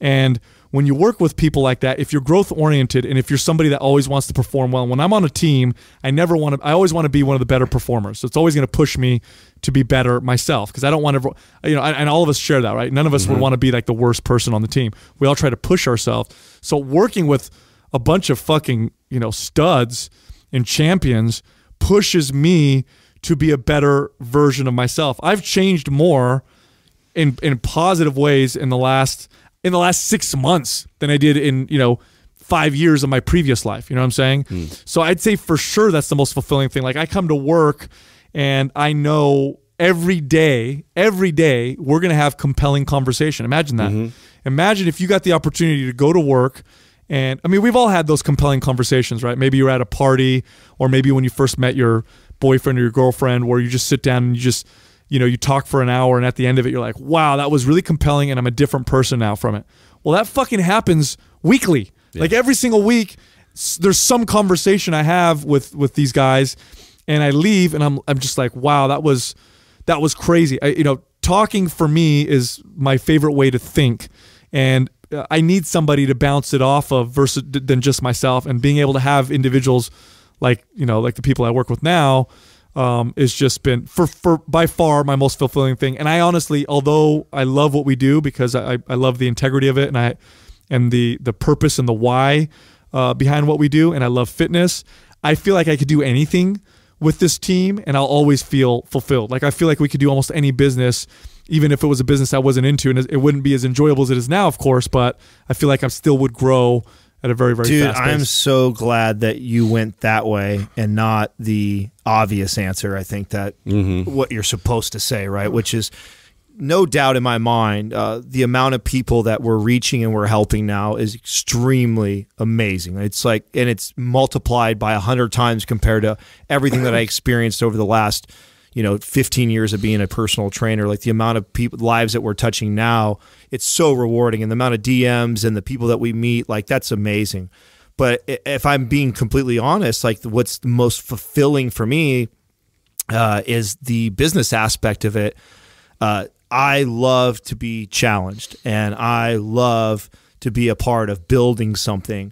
And when you work with people like that, if you're growth oriented and if you're somebody that always wants to perform well, when I'm on a team, I never want to. I always want to be one of the better performers. So it's always going to push me to be better myself because I don't want to. You know, and all of us share that, right? None of us would mm-hmm. want to be like the worst person on the team. We all try to push ourselves. So working with a bunch of fucking you know studs and champions pushes me to be a better version of myself. I've changed more in in positive ways in the last in the last six months than I did in you know five years of my previous life. You know what I'm saying? Hmm. So I'd say for sure that's the most fulfilling thing. Like I come to work and I know every day, every day we're gonna have compelling conversation. Imagine that. Mm-hmm. Imagine if you got the opportunity to go to work. And I mean, we've all had those compelling conversations, right? Maybe you're at a party, or maybe when you first met your boyfriend or your girlfriend, where you just sit down and you just you know, you talk for an hour and at the end of it, you're like, wow, that was really compelling and I'm a different person now from it. Well, that fucking happens weekly. Like every single week, there's some conversation I have with with these guys and I leave and I'm I'm just like, wow, that was that was crazy. I, you know, talking for me is my favorite way to think and uh, I need somebody to bounce it off of versus than just myself and being able to have individuals like, you know, like the people I work with now um, just been for for by far my most fulfilling thing. And I honestly, although I love what we do because I, I love the integrity of it and I and the the purpose and the why uh, behind what we do, and I love fitness. I feel like I could do anything with this team, and I'll always feel fulfilled. Like I feel like we could do almost any business, even if it was a business I wasn't into, and it wouldn't be as enjoyable as it is now, of course. But I feel like I still would grow at a very very Dude, fast I'm so glad that you went that way and not the obvious answer. I think that what you're supposed to say, right? Which is no doubt in my mind, uh, the amount of people that we're reaching and we're helping now is extremely amazing. It's like, and it's multiplied by a hundred times compared to everything that I experienced over the last, you know, 15 years of being a personal trainer. Like the amount of people lives that we're touching now, it's so rewarding, and the amount of DMs and the people that we meet, like that's amazing. But if I'm being completely honest, like what's most fulfilling for me uh, is the business aspect of it. Uh, I love to be challenged and I love to be a part of building something.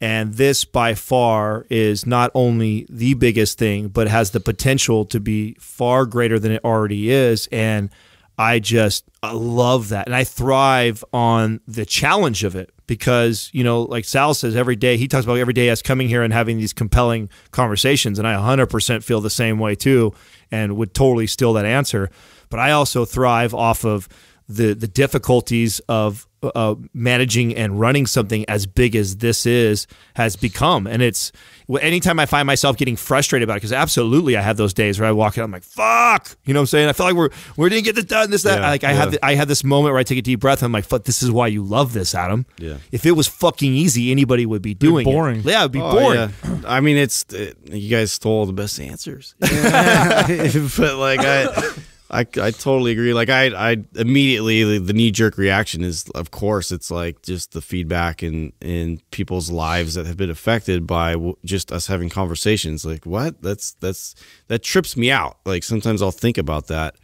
And this by far is not only the biggest thing, but has the potential to be far greater than it already is. And I just I love that. And I thrive on the challenge of it because, you know, like Sal says every day, he talks about every day us coming here and having these compelling conversations. And I 100% feel the same way too and would totally steal that answer. But I also thrive off of the, the difficulties of uh, managing and running something as big as this is has become. And it's anytime I find myself getting frustrated about it, because absolutely I have those days where I walk in, I'm like, fuck, you know what I'm saying? I feel like we're, we didn't get this done, this, that. Yeah, like I yeah. have, the, I have this moment where I take a deep breath and I'm like, fuck, this is why you love this, Adam. Yeah. If it was fucking easy, anybody would be doing boring. it. Yeah, it'd be Oh, boring. yeah. I mean, it's it, you guys stole the best answers, but like I, I, I totally agree. Like I, I immediately the, the knee jerk reaction is, of course, it's like just the feedback in in people's lives that have been affected by w- just us having conversations. Like what? That's that's that trips me out. Like sometimes I'll think about that,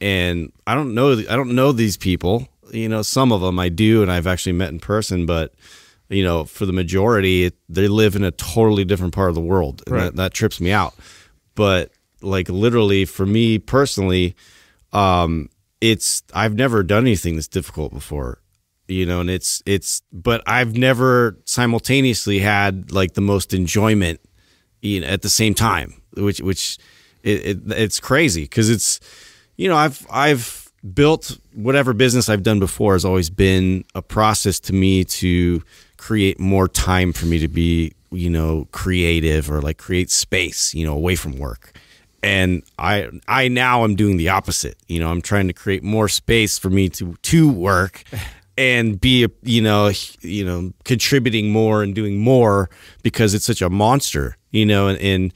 and I don't know. I don't know these people. You know, some of them I do, and I've actually met in person, but you know, for the majority, it, they live in a totally different part of the world, and that, that trips me out. But like literally, for me personally, um, it's I've never done anything that's difficult before, you know, and it's it's, but I've never simultaneously had like the most enjoyment, you know, at the same time, which which it, it it's crazy because it's, you know, I've I've built whatever business I've done before has always been a process to me to create more time for me to be, you know, creative or like create space, you know, away from work. And I I now am doing the opposite. You know, I'm trying to create more space for me to to work and be a, you know, you know, contributing more and doing more because it's such a monster, you know, and, and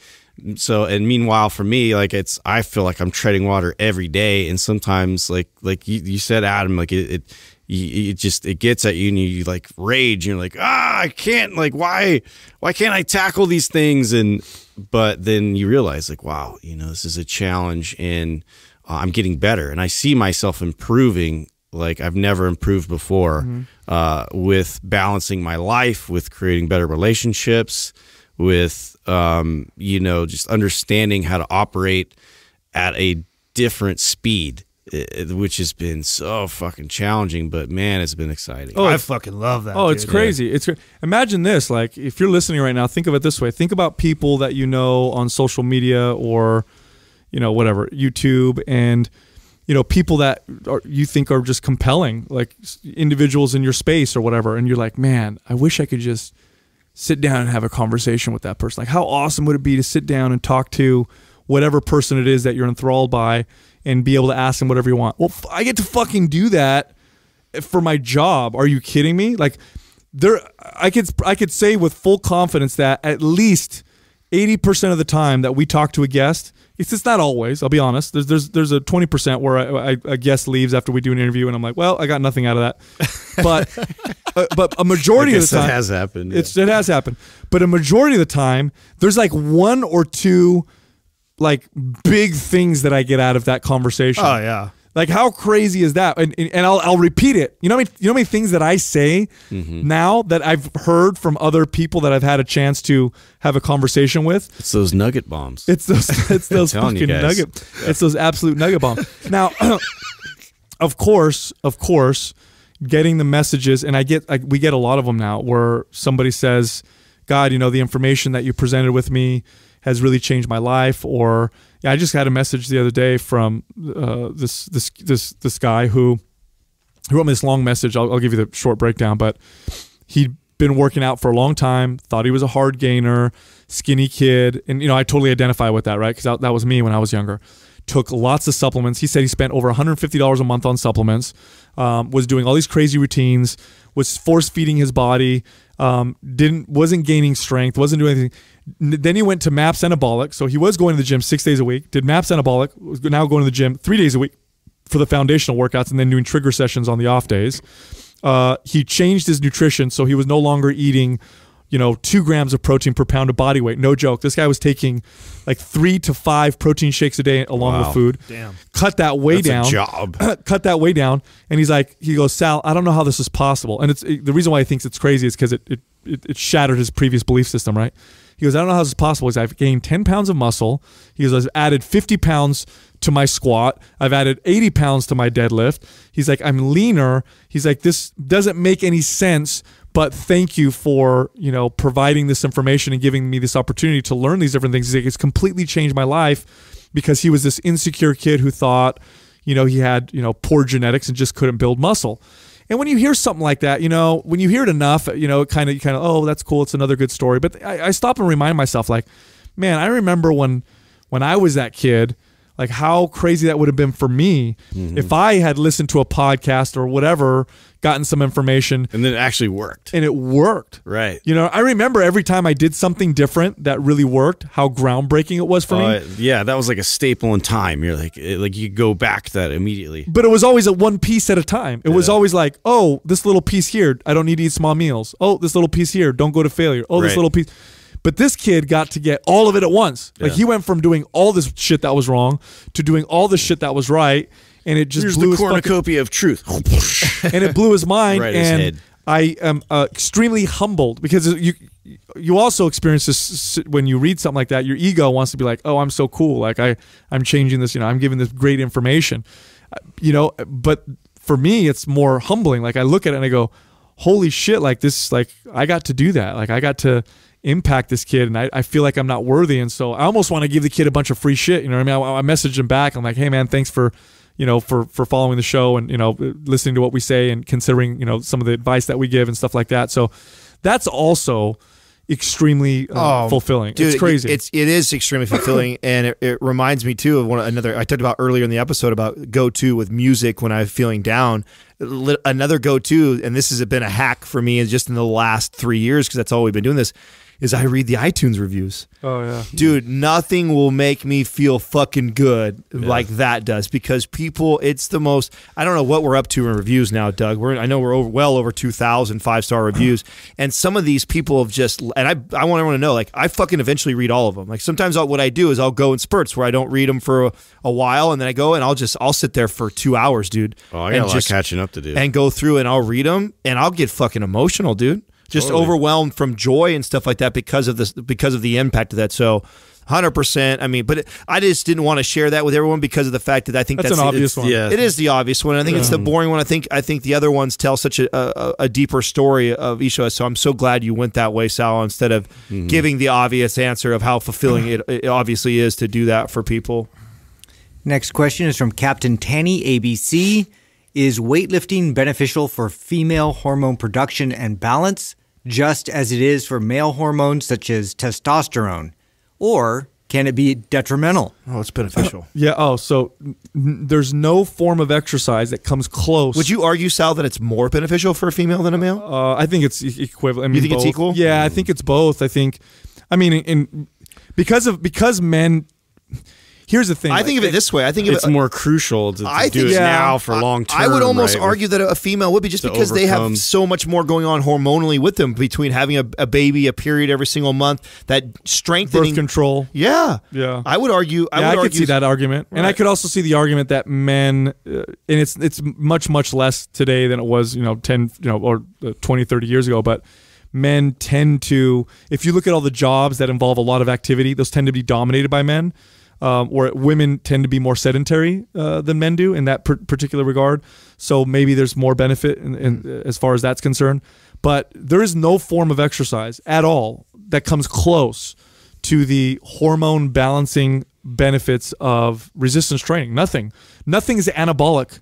so and meanwhile for me like it's i feel like i'm treading water every day and sometimes like like you, you said adam like it, it it just it gets at you and you, you like rage you're like ah i can't like why why can't i tackle these things? And but then you realize like wow you know this is a challenge and uh, i'm getting better. And i see myself improving like i've never improved before uh, with balancing my life with creating better relationships with um, you know just understanding how to operate at a different speed eh, which has been so fucking challenging but man it's been exciting Oh, I fucking love that. Oh, it's dude. crazy. It's imagine this. Like, if you're listening right now, think of it this way. Think about people that you know on social media or, you know, whatever YouTube, and you know people that are, you think are just compelling, like individuals in your space or whatever. And you're like, man, I wish I could just sit down and have a conversation with that person. Like, how awesome would it be to sit down and talk to whatever person it is that you're enthralled by and be able to ask them whatever you want? Well, f- I get to fucking do that for my job. Are you kidding me? Like there I could I could say with full confidence that at least 80% of the time that we talk to a guest, it's just not always, I'll be honest. There's there's there's a 20% where I, I, a guest leaves after we do an interview and I'm like, "Well, I got nothing out of that." But uh, but a majority I of the time has happened, yeah. It's it has happened. But a majority of the time there's like one or two like big things that I get out of that conversation. Oh yeah. Like how crazy is that? And, and, and I'll, I'll repeat it. You know, how many, you know how many things that I say Mm-hmm. now that I've heard from other people that I've had a chance to have a conversation with. it's those nugget bombs It's those. It's those fucking nugget. It's those absolute nugget bombs. Now, of course, of course, getting the messages, and I get, I, we get a lot of them now, where somebody says, "God, you know, the information that you presented with me has really changed my life," or yeah, I just had a message the other day from uh, this this this this guy who he wrote me this long message. I'll, I'll give you the short breakdown, but he'd been working out for a long time, thought he was a hard gainer, skinny kid. And, you know, I totally identify with that, right? Because that, that was me when I was younger. Took lots of supplements. He said he spent over $150 a month on supplements, um, was doing all these crazy routines, was force feeding his body, um, didn't wasn't gaining strength, wasn't doing anything. Then he went to MAPS Anabolic. So he was going to the gym six days a week, did MAPS Anabolic, was now going to the gym three days a week for the foundational workouts and then doing trigger sessions on the off days. Uh, he changed his nutrition so he was no longer eating, you know, two grams of protein per pound of body weight. No joke. This guy was taking like three to five protein shakes a day along with food. Damn. Cut that way That's a down. job. cut that way down. And he's like, he goes, Sal, I don't know how this is possible. And it's it- the reason why he thinks it's crazy is because it, it it it shattered his previous belief system. Right? He goes, I don't know how this is possible. He goes, I've gained 10 pounds of muscle. He goes, I've added 50 pounds to my squat. I've added 80 pounds to my deadlift. He's like, I'm leaner. He's like, this doesn't make any sense, but thank you for, you know, providing this information and giving me this opportunity to learn these different things. Like, it's completely changed my life because he was this insecure kid who thought, you know, he had, you know, poor genetics and just couldn't build muscle. And when you hear something like that, you know, when you hear it enough, you know, kind of, you kind of, oh, that's cool. It's another good story. But I, I stop and remind myself, like, man, I remember when, when I was that kid, like how crazy that would have been for me mm-hmm. if I had listened to a podcast or whatever, gotten some information, and then it actually worked. and it worked. Right. You know, I remember every time I did something different that really worked, how groundbreaking it was for me. Uh, yeah, that was like a staple in time. You're like, it, like you go back to that immediately. But it was always at one piece at a time. It was always like, oh, this little piece here, I don't need to eat small meals. Oh, this little piece here, don't go to failure. Oh, this little piece. But this kid got to get all of it at once. Like Yeah. he went from doing all this shit that was wrong to doing all the shit that was right, and it just Here's blew the his cornucopia of truth. and it blew his mind. Right his and head. I am uh, extremely humbled because you you also experience this when you read something like that. Your ego wants to be like, oh, I'm so cool. Like I I'm changing this. You know, I'm giving this great information. Uh, You know, but for me, it's more humbling. Like I look at it and I go, holy shit! Like this, like I got to do that. Like I got to impact this kid and I, I feel like I'm not worthy and so I almost want to give the kid a bunch of free shit you know what I mean I, I messaged him back I'm like hey man thanks for you know for for following the show and you know listening to what we say and considering you know some of the advice that we give and stuff like that so that's also extremely uh, fulfilling Dude, it's crazy It's it is extremely fulfilling, and it, it reminds me too of one another I talked about earlier in the episode about go to with music when I'm feeling down. Another go to, and this has been a hack for me, is just in the last three years because that's all we've been doing this. Is I read the iTunes reviews. oh yeah Dude, nothing will make me feel fucking good like that does because people, it's the most, I don't know what we're up to in reviews now, Doug. We're, I know we're over, well over 2,000 five star reviews. And some of these people have just, and I, I want everyone to know, like, I fucking eventually read all of them. Like, sometimes I'll, what I do is I'll go in spurts where I don't read them for a, a while and then I go and I'll just, I'll sit there for two hours, dude. Oh, I got and a lot just- catching up to do. and go through and I'll read them and I'll get fucking emotional, dude. Just Totally. overwhelmed from joy and stuff like that because of this because of the impact of that. So. Hundred percent. I mean, but it, I just didn't want to share that with everyone because of the fact that I think That's that's, an obvious one. Yeah. It is the obvious one. I think it's the boring one. I think I think the other ones tell such a, a, a deeper story of each of us. So I'm so glad you went that way, Sal, instead of mm-hmm. giving the obvious answer of how fulfilling it, it obviously is to do that for people. Next question is from Captain Tanny ABC. Is weightlifting beneficial for female hormone production and balance, just as it is for male hormones such as testosterone? Or can it be detrimental? Oh, it's beneficial. yeah oh so n- n- there's no form of exercise that comes close Would you argue, Sal, that it's more beneficial for a female than a male? Uh, I think it's equivalent. I mean, think it's equal? Yeah, I think it's both. I think, I mean, in, in because of because men. Here's the thing. I think of it this way. I think of it's it, more crucial to, to I do think- it yeah, now for long term. I would almost right? argue that a female would be just to because they have so much more going on hormonally with them between having a, a baby, a period every single month, that strengthening birth control. Yeah, Yeah. I would argue. I yeah, would I could argue see that argument, and I could also see the argument that men, uh, and it's it's much much less today than it was, you know, ten, you know, or uh, 20, 30 years ago. But men tend to, if you look at all the jobs that involve a lot of activity, those tend to be dominated by men. Um, or women tend to be more sedentary uh, than men do in that per- particular regard. So maybe there's more benefit in, in, as far as that's concerned. But there is no form of exercise at all that comes close to the hormone balancing benefits of resistance training. Nothing. Nothing is anabolic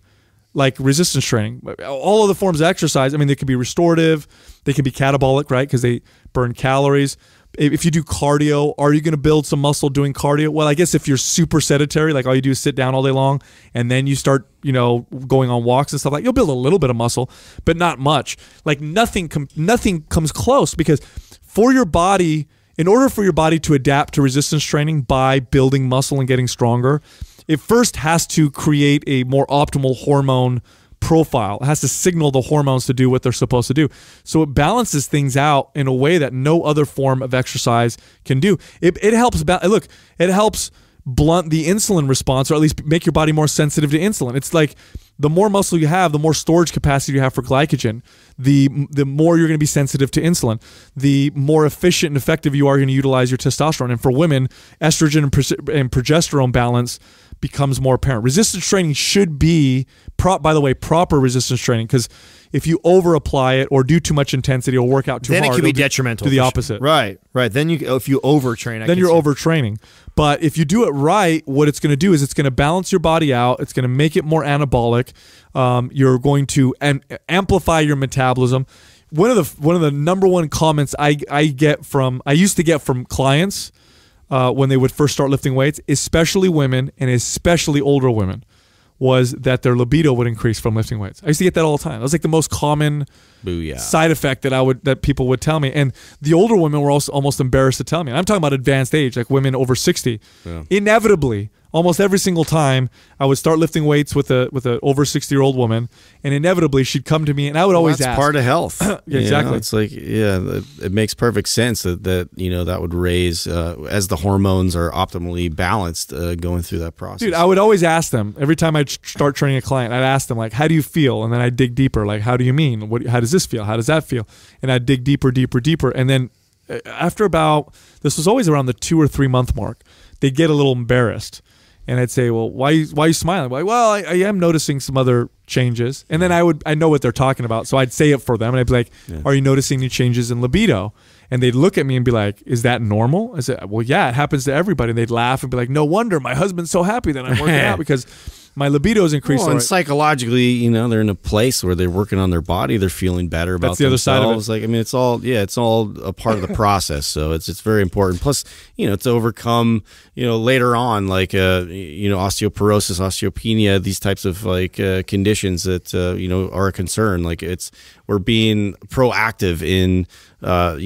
like resistance training. All of the forms of exercise, I mean, they could be restorative, they can be catabolic, right? Because they burn calories. If you do cardio, are you going to build some muscle doing cardio? Well, I guess if you're super sedentary, like all you do is sit down all day long, and then you start, you know, going on walks and stuff like, you'll build a little bit of muscle, but not much. Like nothing, nothing comes close because for your body, in order for your body to adapt to resistance training by building muscle and getting stronger, it first has to create a more optimal hormone profile. It has to signal the hormones to do what they're supposed to do. So it balances things out in a way that no other form of exercise can do. It, it helps. Look, it helps blunt the insulin response or at least make your body more sensitive to insulin. It's like the more muscle you have, the more storage capacity you have for glycogen, the the more you're going to be sensitive to insulin, the more efficient and effective you are going to utilize your testosterone. And for women, estrogen and, pros- and progesterone balance becomes more apparent. Resistance training should be, pro- by the way, proper resistance training because if you over apply it or do too much intensity or work out too then hard, it can be detrimental. to the sure. opposite. Right, right. Then you, if you overtrain, I Then you're overtraining. But if you do it right, what it's going to do is it's going to balance your body out. It's going to make it more anabolic. Um, you're going to am- amplify your metabolism. One of the one of the number one comments I I get from I used to get from clients uh, when they would first start lifting weights, especially women and especially older women, was that their libido would increase from lifting weights. I used to get that all the time. That was like the most common Booyah. side effect that I would that people would tell me. And the older women were also almost embarrassed to tell me. And I'm talking about advanced age, like women over 60. Inevitably, almost every single time I would start lifting weights with a with a over 60 year old woman, and inevitably she'd come to me and I would always that's ask. part of health. You know, exactly. it's like yeah, it makes perfect sense that that you know that would raise uh, as the hormones are optimally balanced uh, going through that process. Dude, I would always ask them every time I start training a client. I'd ask them like, "How do you feel?" And then I'd dig deeper, like, "How do you mean? What? How does this feel? How does that feel?" And I'd dig deeper, deeper, deeper. And then uh, after about this was always around the two or three month mark, they'd get a little embarrassed, and I'd say, "Well, why? Why are you smiling?" Like, well, I, I am noticing some other changes. And then I would I know what they're talking about, so I'd say it for them, and I'd be like, "Are you noticing any changes in libido?" And they'd look at me and be like, "Is that normal?" I said, "Well, yeah, it happens to everybody." And they'd laugh and be like, "No wonder my husband's so happy that I'm working out because my libido is increased." Well, and Right. psychologically, you know, they're in a place where they're working on their body. They're feeling better about That's the other side of it. Like, I mean, it's all yeah, it's all a part of the process. So it's it's very important. Plus, you know, to overcome, you know, later on, like uh, you know, osteoporosis, osteopenia, these types of like uh, conditions that uh, you know are a concern. Like it's we're being proactive in uh,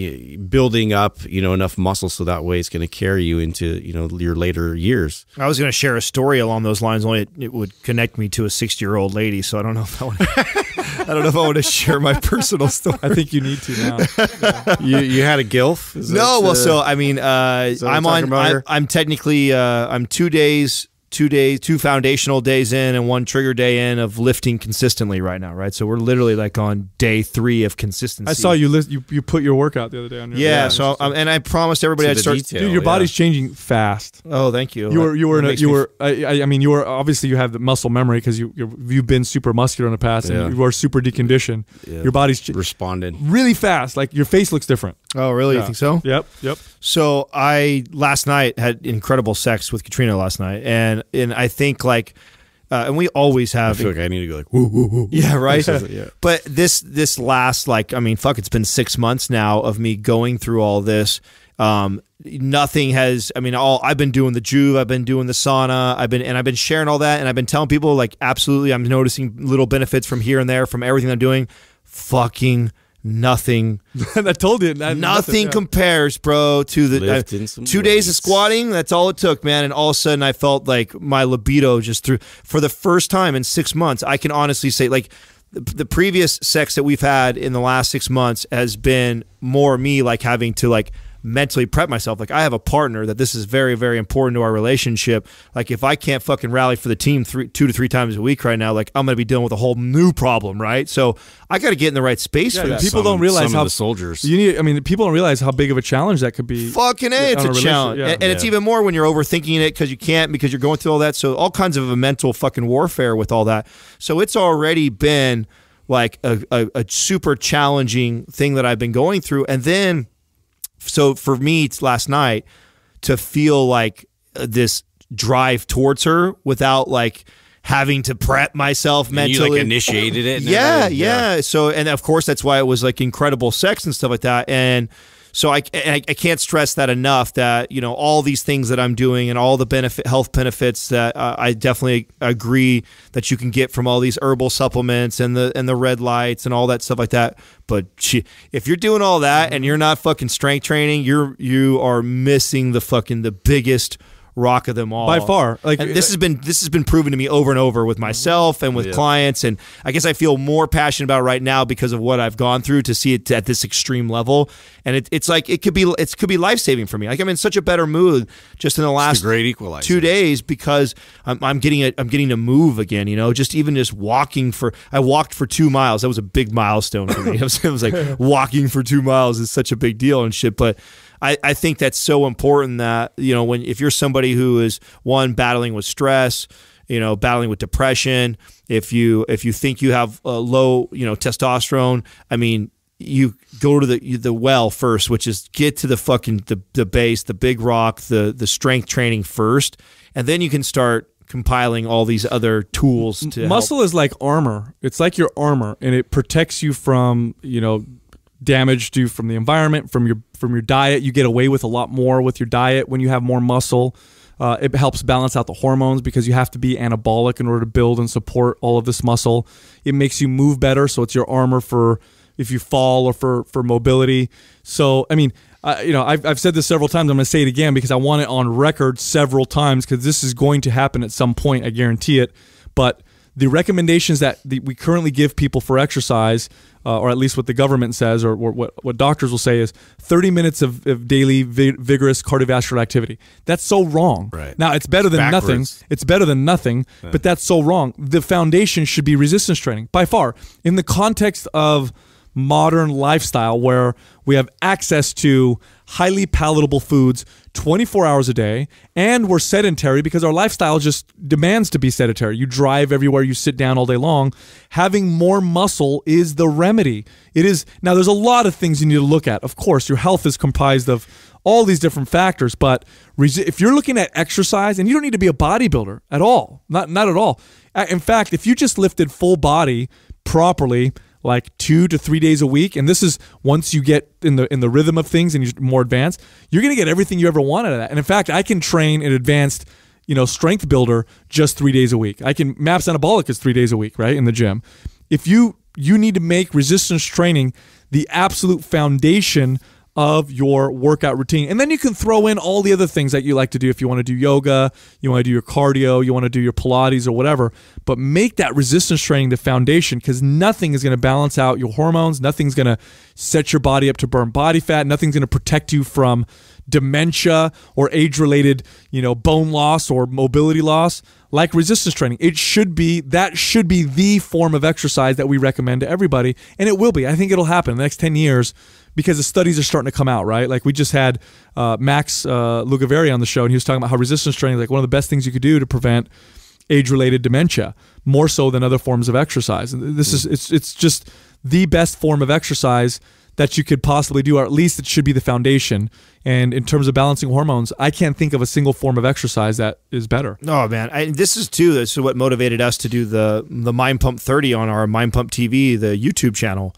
building up, you know, enough muscle so that way it's going to carry you into you know your later years. I was going to share a story along those lines. Only it, it would connect me to a sixty-year-old lady. So I don't know if I want. I don't know if I want to share my personal story. I think you need to now. you you had a gilf? Is No, that, well, uh, so I mean, uh, I'm on. I'm. I'm technically. Uh, I'm two days, two days, two foundational days in, and one trigger day in of lifting consistently right now. Right, so we're literally like on day three of consistency. I saw you list you you put your workout the other day on your Yeah, so um, and I promised everybody I'd start. detail. Dude, your yeah. body's changing fast. Oh, thank you. You were you were in a, you were I, I- I mean you were obviously you have the muscle memory because you you're, you've been super muscular in the past Yeah. and you are super deconditioned. Yeah. Your body's ch- responded. really fast. Like your face looks different. Oh, really? You think so? Yep. Yep. So I last night had incredible sex with Katrina last night, and and I think like, uh, and we always I have. feel like I need to go like woo woo woo. yeah, right. Yeah. But this this last like I mean, fuck, it's been six months now of me going through all this. Um, nothing has. I mean, all I've been doing the Joovv, I've been doing the sauna, I've been and I've been sharing all that, and I've been telling people like, absolutely, I'm noticing little benefits from here and there from everything I'm doing. Fucking nothing I told you that- nothing yeah. compares, bro, to the uh, Lifting some two days of squatting. That's all it took, man. And all of a sudden, I felt like my libido just through for the first time in six months. I can honestly say, like, the, the previous sex that we've had in the last six months has been more me like having to like mentally prep myself. Like I have a partner that this is very, very important to our relationship. Like if I can't fucking rally for the team three, two to three times a week right now, like I'm gonna be dealing with a whole new problem, right? So I got to get in the right space Yeah, for that. people Some- don't realize how the soldiers. You need. I mean, people don't realize how big of a challenge that could be. Fucking a, it's a, a challenge, yeah. and, and it's even more when you're overthinking it because you can't because you're going through all that. So all kinds of a mental fucking warfare with all that. So it's already been like a, a, a super challenging thing that I've been going through, and then so for me it's last night to feel like uh, this drive towards her without like having to prep myself And you mentally like initiated it. and yeah, everything? yeah. So, and of course, that's why it was like incredible sex and stuff like that. And so, I, I, I can't stress that enough. That you know all these things that I'm doing and all the benefit, health benefits that uh, I definitely agree that you can get from all these herbal supplements and the and the red lights and all that stuff like that. But if you're doing all that and you're not fucking strength training, you're you are missing the fucking the biggest rock of them all. By far. Like- And this has been this has been proven to me over and over with mm-hmm. myself and with clients and I guess I feel more passionate about it right now because of what I've gone through to see it at this extreme level. And it, it's like it could be it could be life saving for me. Like I'm in such a better mood just in the last great equalizer. two days because I'm, I'm getting a, I'm getting to move again you know just even just walking for I walked for two miles. That was a big milestone for me. It was, it was like walking for two miles is such a big deal and shit but I, I think that's so important that you know when if you're somebody who is one battling with stress you know battling with depression if you if you think you have a low you know testosterone i mean you go to the the well first which is get to the fucking the, the base the big rock the the strength training first and then you can start compiling all these other tools to help. muscle is like armor. It's like your armor, and it protects you from you know damage due from the environment, from your from your diet. You get away with a lot more with your diet when you have more muscle. Uh, it helps balance out the hormones because you have to be anabolic in order to build and support all of this muscle. It makes you move better, so it's your armor for if you fall or for for mobility. So I mean, uh, you know, I've, I've said this several times. I'm going to say it again because I want it on record several times because this is going to happen at some point. I guarantee it. But the recommendations that the, we currently give people for exercise, uh, or at least what the government says, or, or what, what doctors will say, is 30 minutes of, of daily vi- vigorous cardiovascular activity. That's so wrong. Right. Now, it's better than nothing. It's better than nothing, but that's so wrong. The foundation should be resistance training by far. In the context of modern lifestyle where we have access to highly palatable foods 24 hours a day and we're sedentary because our lifestyle just demands to be sedentary. You drive everywhere, you sit down all day long. Having more muscle is the remedy. It is now there's a lot of things you need to look at. Of course, your health is comprised of all these different factors, but if you're looking at exercise and you don't need to be a bodybuilder at all, not not at all. In fact, if you just lifted full body properly like two to three days a week and this is once you get in the in the rhythm of things and you're more advanced you're going to get everything you ever want out of that. And in fact i can train an advanced you know strength builder just three days a week. I can maps anabolic is three days a week right in the gym. If you you need to make resistance training the absolute foundation of your workout routine. And then you can throw in all the other things that you like to do if you want to do yoga, you want to do your cardio, you want to do your Pilates or whatever. But make that resistance training the foundation because nothing is going to balance out your hormones. Nothing's going to set your body up to burn body fat. Nothing's going to protect you from dementia or age related, you know, bone loss or mobility loss like resistance training. It should be that should be the form of exercise that we recommend to everybody and it will be. I think it'll happen in the next 10 years because the studies are starting to come out, right? Like we just had uh, Max uh, Lugavere on the show and he was talking about how resistance training is like one of the best things you could do to prevent age-related dementia more so than other forms of exercise. And this is it's it's just the best form of exercise that you could possibly do, or at least it should be the foundation. And in terms of balancing hormones, I can't think of a single form of exercise that is better. Oh man, I, this is too. This is what motivated us to do the the Mind Pump 30 on our Mind Pump TV, the YouTube channel.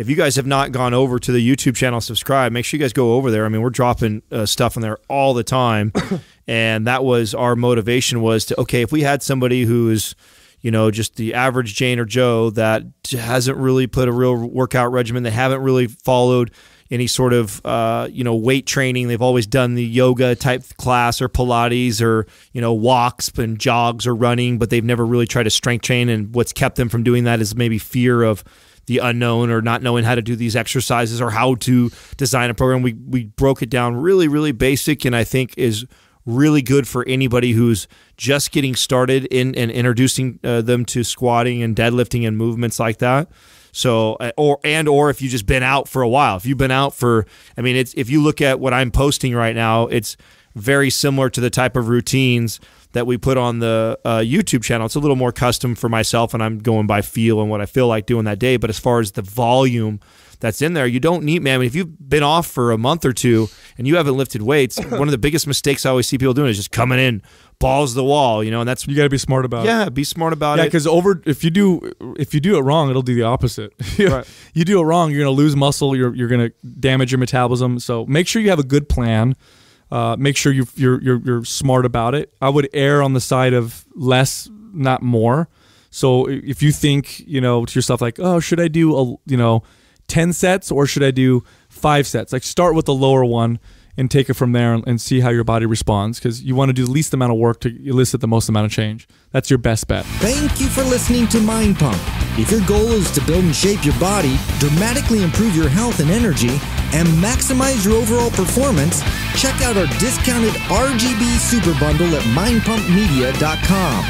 If you guys have not gone over to the YouTube channel, subscribe. Make sure you guys go over there. I mean, we're dropping uh, stuff in there all the time, and that was our motivation. Was to okay, if we had somebody who is you know, just the average Jane or Joe that hasn't really put a real workout regimen, they haven't really followed any sort of uh, you know weight training. They've always done the yoga type class or Pilates or you know walks and jogs or running, but they've never really tried to strength train. And what's kept them from doing that is maybe fear of the unknown or not knowing how to do these exercises or how to design a program. We we broke it down really really basic, and I think is really good for anybody who's just getting started in and introducing uh, them to squatting and deadlifting and movements like that. So uh, or and or if you just been out for a while, if you've been out for, I mean, it's if you look at what I'm posting right now, it's very similar to the type of routines that we put on the uh, YouTube channel. It's a little more custom for myself, and I'm going by feel and what I feel like doing that day. But as far as the volume that's in there, you don't need, man. I mean, if you've been off for a month or two and you haven't lifted weights, one of the biggest mistakes I always see people doing is just coming in balls to the wall, you know, and that's You got to be smart about it. yeah, be smart about Yeah, it. Yeah, because over if you do if you do it wrong, it'll do the opposite. Right. You do it wrong, you're gonna lose muscle. You're you're gonna damage your metabolism. So make sure you have a good plan. Uh, make sure you you're, you're you're smart about it. I would err on the side of less, not more. So if you think you know to yourself like, oh, should I do a you know ten sets or should I do five sets? Like start with the lower one and take it from there and, and see how your body responds because you want to do the least amount of work to elicit the most amount of change. That's your best bet. Thank you for listening to Mind Pump. If your goal is to build and shape your body, dramatically improve your health and energy, and maximize your overall performance, check out our discounted RGB Super Bundle at mindpumpmedia.com.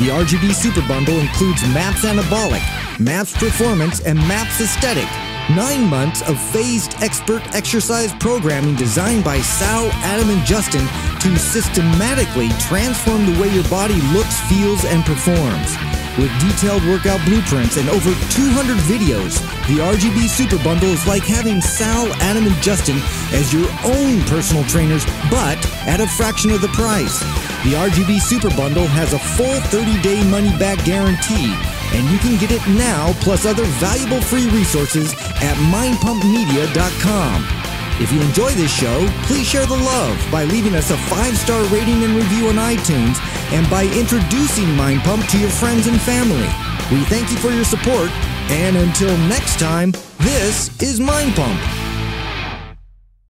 The RGB Super Bundle includes MAPS Anabolic, MAPS Performance, and MAPS Aesthetic. Nine months of phased expert exercise programming designed by Sal, Adam, and Justin to systematically transform the way your body looks, feels, and performs. With detailed workout blueprints and over 200 videos, the RGB Super Bundle is like having Sal, Adam, and Justin as your own personal trainers, but at a fraction of the price. The RGB Super Bundle has a full 30 day money back guarantee, and you can get it now plus other valuable free resources at mindpumpmedia.com. If you enjoy this show, please share the love by leaving us a five star rating and review on iTunes and by introducing Mind Pump to your friends and family. We thank you for your support, and until next time, this is Mind Pump.